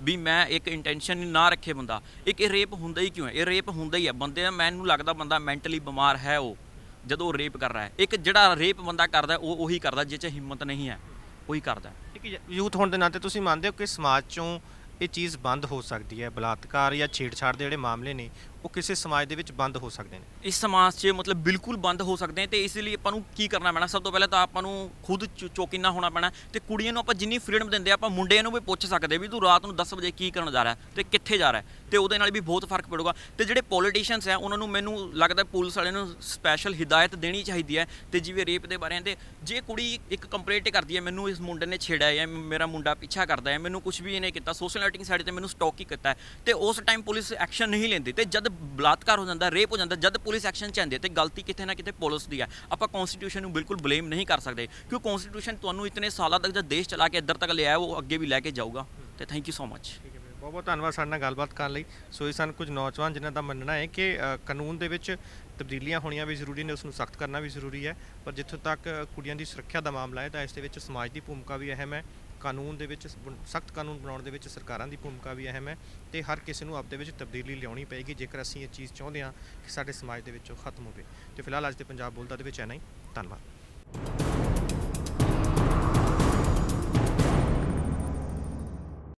ਵੀ ਮੈਂ ਇੱਕ ਇੰਟੈਂਸ਼ਨ ਨਾ ਰੱਖੇ ਬੰਦਾ। ਇੱਕ ਇਹ ਰੇਪ ਹੁੰਦਾ ਹੀ ਕਿਉਂ ਹੈ? ਇਹ ਰੇਪ ਹੁੰਦਾ ਹੀ ਹੈ। ਬੰਦੇ ਦਾ ਮੈਨੂੰ ਲੱਗਦਾ ਬੰਦਾ ਮੈਂਟਲੀ ਬਿਮਾਰ ਹੈ ਉਹ, ਜਦੋਂ ਰੇਪ ਕਰ ਰਿਹਾ ਹੈ। ਇੱਕ ਜਿਹੜਾ ਰੇਪ ਬੰਦਾ ਕਰਦਾ, ਉਹ ਉਹੀ ਕਰਦਾ, ਜਿਹ 'ਚ ਹਿੰਮਤ ਨਹੀਂ ਹੈ, ਉਹੀ ਕਰਦਾ ਹੈ। ਯੂਥ ਹੋਣ ਦੇ ਨਾਤੇ ਤੁਸੀਂ ਮੰਨਦੇ ਹੋ ਕਿ ਸਮਾਜ 'ਚੋਂ ਇਹ ਚੀਜ਼ ਬੰਦ ਹੋ ਸਕਦੀ ਹੈ ਬਲਾਤਕਾਰ ਜਾਂ ਛੇੜਛਾੜ ਦੇ ਜਿਹੜੇ ਮਾਮਲੇ ਨੇ ਉਹ ਕਿਸੇ ਸਮਾਜ ਦੇ ਵਿੱਚ ਬੰਦ ਹੋ ਸਕਦੇ ਨੇ। ਇਸ ਸਮਾਜ 'ਚ ਮਤਲਬ ਬਿਲਕੁਲ ਬੰਦ ਹੋ ਸਕਦੇ ਆ ਤੇ ਇਸ ਲਈ ਆਪਾਂ ਨੂੰ ਕੀ ਕਰਨਾ ਪੈਣਾ? ਸਭ ਤੋਂ ਪਹਿਲਾਂ ਤਾਂ ਆਪਾਂ ਨੂੰ ਖੁਦ ਚ- ਚੌਕੀਨਾ ਹੋਣਾ ਪੈਣਾ ਤੇ ਕੁੜੀਆਂ ਨੂੰ ਆਪਾਂ ਜਿੰਨੀ ਫਰੀडम ਦਿੰਦੇ ਆਪਾਂ ਮੁੰਡਿਆਂ ਨੂੰ ਵੀ ਪੁੱਛ ਸਕਦੇ ਵੀ ਤੂੰ ਰਾਤ ਨੂੰ 10 ਵਜੇ ਕੀ ਕਰਨ ਜਾ ਰਿਹਾ ਹੈ ਤੇ ਕਿੱਥੇ ਜਾ ਰਿਹਾ ਹੈ ਤੇ ਉਹਦੇ ਨਾਲ ਵੀ ਬਹੁਤ ਫ਼ਰਕ ਪੜੂਗਾ ਤੇ ਜਿਹੜੇ ਪੋਲੀਟੀਸ਼ੀਅਨਸ ਆ ਉਹਨਾਂ ਨੂੰ ਮੈਨੂੰ ਲੱਗਦਾ ਪੁਲਿਸ ਵਾਲਿਆਂ ਨੂੰ ਸਪੈਸ਼ਲ ਹਿਦਾਇਤ ਦੇਣੀ ਚਾਹੀਦੀ ਹੈ ਤੇ ਜਿਵੇਂ ਰੇਪ ਦੇ ਬਾਰੇ ਤੇ ਜੇ ਕੁੜੀ ਇੱਕ ਕੰਪਲੇਂਟ ਕਰਦੀ ਹੈ, ਮੈਨੂੰ ਇਸ ਮੁੰਡੇ ਨੇ ਛੇੜਿਆ ਜਾਂ ਮੇਰਾ ਮੁੰਡਾ ਪਿੱਛਾ ਕਰਦਾ ਹੈ, ਮੈਨੂੰ ਕੁਝ ਵੀ ਇਹਨੇ ਕੀਤਾ ਸੋਸ਼ਲ ਨੈਟਿੰਗ ਸਾਈਡ ਤੇ ਮੈਨੂੰ ਸਟਾਕ ਹੀ ਕੀਤਾ ਹੈ ਤੇ ਉਸ ਟਾਈਮ ਪੁਲਿਸ ਐਕਸ਼ਨ ਨਹੀਂ ਲੈਂਦੀ ਤੇ ਜਦ ਬਲਾਤਕਾਰ ਹੋ ਜਾਂਦਾ, ਰੇਪ ਹੋ ਜਾਂਦਾ, ਜਦ ਪੁਲਿਸ ਐਕਸ਼ਨ ਚ ਆਉਂਦੀ ਹੈ ਤੇ ਗਲਤੀ ਕਿਤੇ ਨਾ ਕਿਤੇ ਪੁਲਿਸ ਦੀ ਹੈ। ਆਪਾਂ ਕਨਸਟੀਟਿਊਸ਼ਨ ਨੂੰ ਬਿਲਕੁਲ ਬਲੇਮ ਨਹੀਂ ਕਰ ਸਕਦੇ, ਕਿਉਂ ਕਨਸਟੀਟਿਊਸ਼ਨ ਤੁਹਾਨੂੰ ਇਤਨੇ ਸਾਲਾਂ ਤੱਕ ਜਦ ਦੇਸ਼ ਚਲਾ ਕੇ ਇੱਧਰ ਤੱਕ ਲਿਆ ਉਹ ਅੱਗੇ ਵੀ ਲੈ ਕੇ ਜਾਊਗਾ। ਤੇ ਥੈਂਕ ਯੂ ਸੋ ਮਚ ਠੀਕ ਹੈ ਬਹੁਤ ਬਹੁਤ ਧੰਨਵਾਦ ਸਾਡੇ ਨਾਲ ਗੱਲਬਾਤ ਕਰਨ ਲਈ। ਸੋ ਇਹ ਸਨ ਕੁਝ ਨੌਜਵਾਨ ਜਿਨ੍ਹਾਂ ਦਾ ਮੰਨਣਾ ਹੈ ਕਿ ਕਾਨੂੰਨ ਦੇ ਵਿੱਚ ਤਬਦੀਲੀਆਂ ਹੋਣੀਆਂ ਵੀ ਜ਼ਰੂਰੀ ਨੇ ਉਸ ਨੂੰ ਸਖਤ ਕਰਨਾ ਵੀ ਜ਼ਰੂਰੀ ਹੈ। ਪਰ ਜਿੱਥੋਂ ਤੱਕ ਕੁੜੀਆਂ ਦੀ ਸੁਰੱਖਿਆ ਦਾ ਮਾਮਲਾ ਹੈ, ਤਾਂ ਇਸ ਦੇ ਵਿੱਚ ਸਮਾਜ ਦੀ ਭੂਮਿਕਾ ਵੀ ਅਹਿਮ ਹੈ। ਕਾਨੂੰਨ ਦੇ ਵਿੱਚ ਸਖਤ ਕਾਨੂੰਨ ਬਣਾਉਣ ਦੇ ਵਿੱਚ ਸਰਕਾਰਾਂ ਦੀ ਭੂਮਿਕਾ ਵੀ ਅਹਿਮ ਹੈ ਤੇ ਹਰ ਕਿਸੇ ਨੂੰ ਆਪਦੇ ਵਿੱਚ ਤਬਦੀਲੀ ਲਿਆਉਣੀ ਪਏਗੀ, ਜੇਕਰ ਅਸੀਂ ਇਹ ਚੀਜ਼ ਚਾਹੁੰਦੇ ਹਾਂ ਕਿ ਸਾਡੇ ਸਮਾਜ ਦੇ ਵਿੱਚੋਂ ਖਤਮ ਹੋਵੇ। ਤੇ ਫਿਲਹਾਲ ਅੱਜ ਦੇ ਪੰਜਾਬ ਬੋਲਦਾ ਦੇ ਵਿੱਚ ਐਨਾ ਹੀ। ਧੰਨਵਾਦ।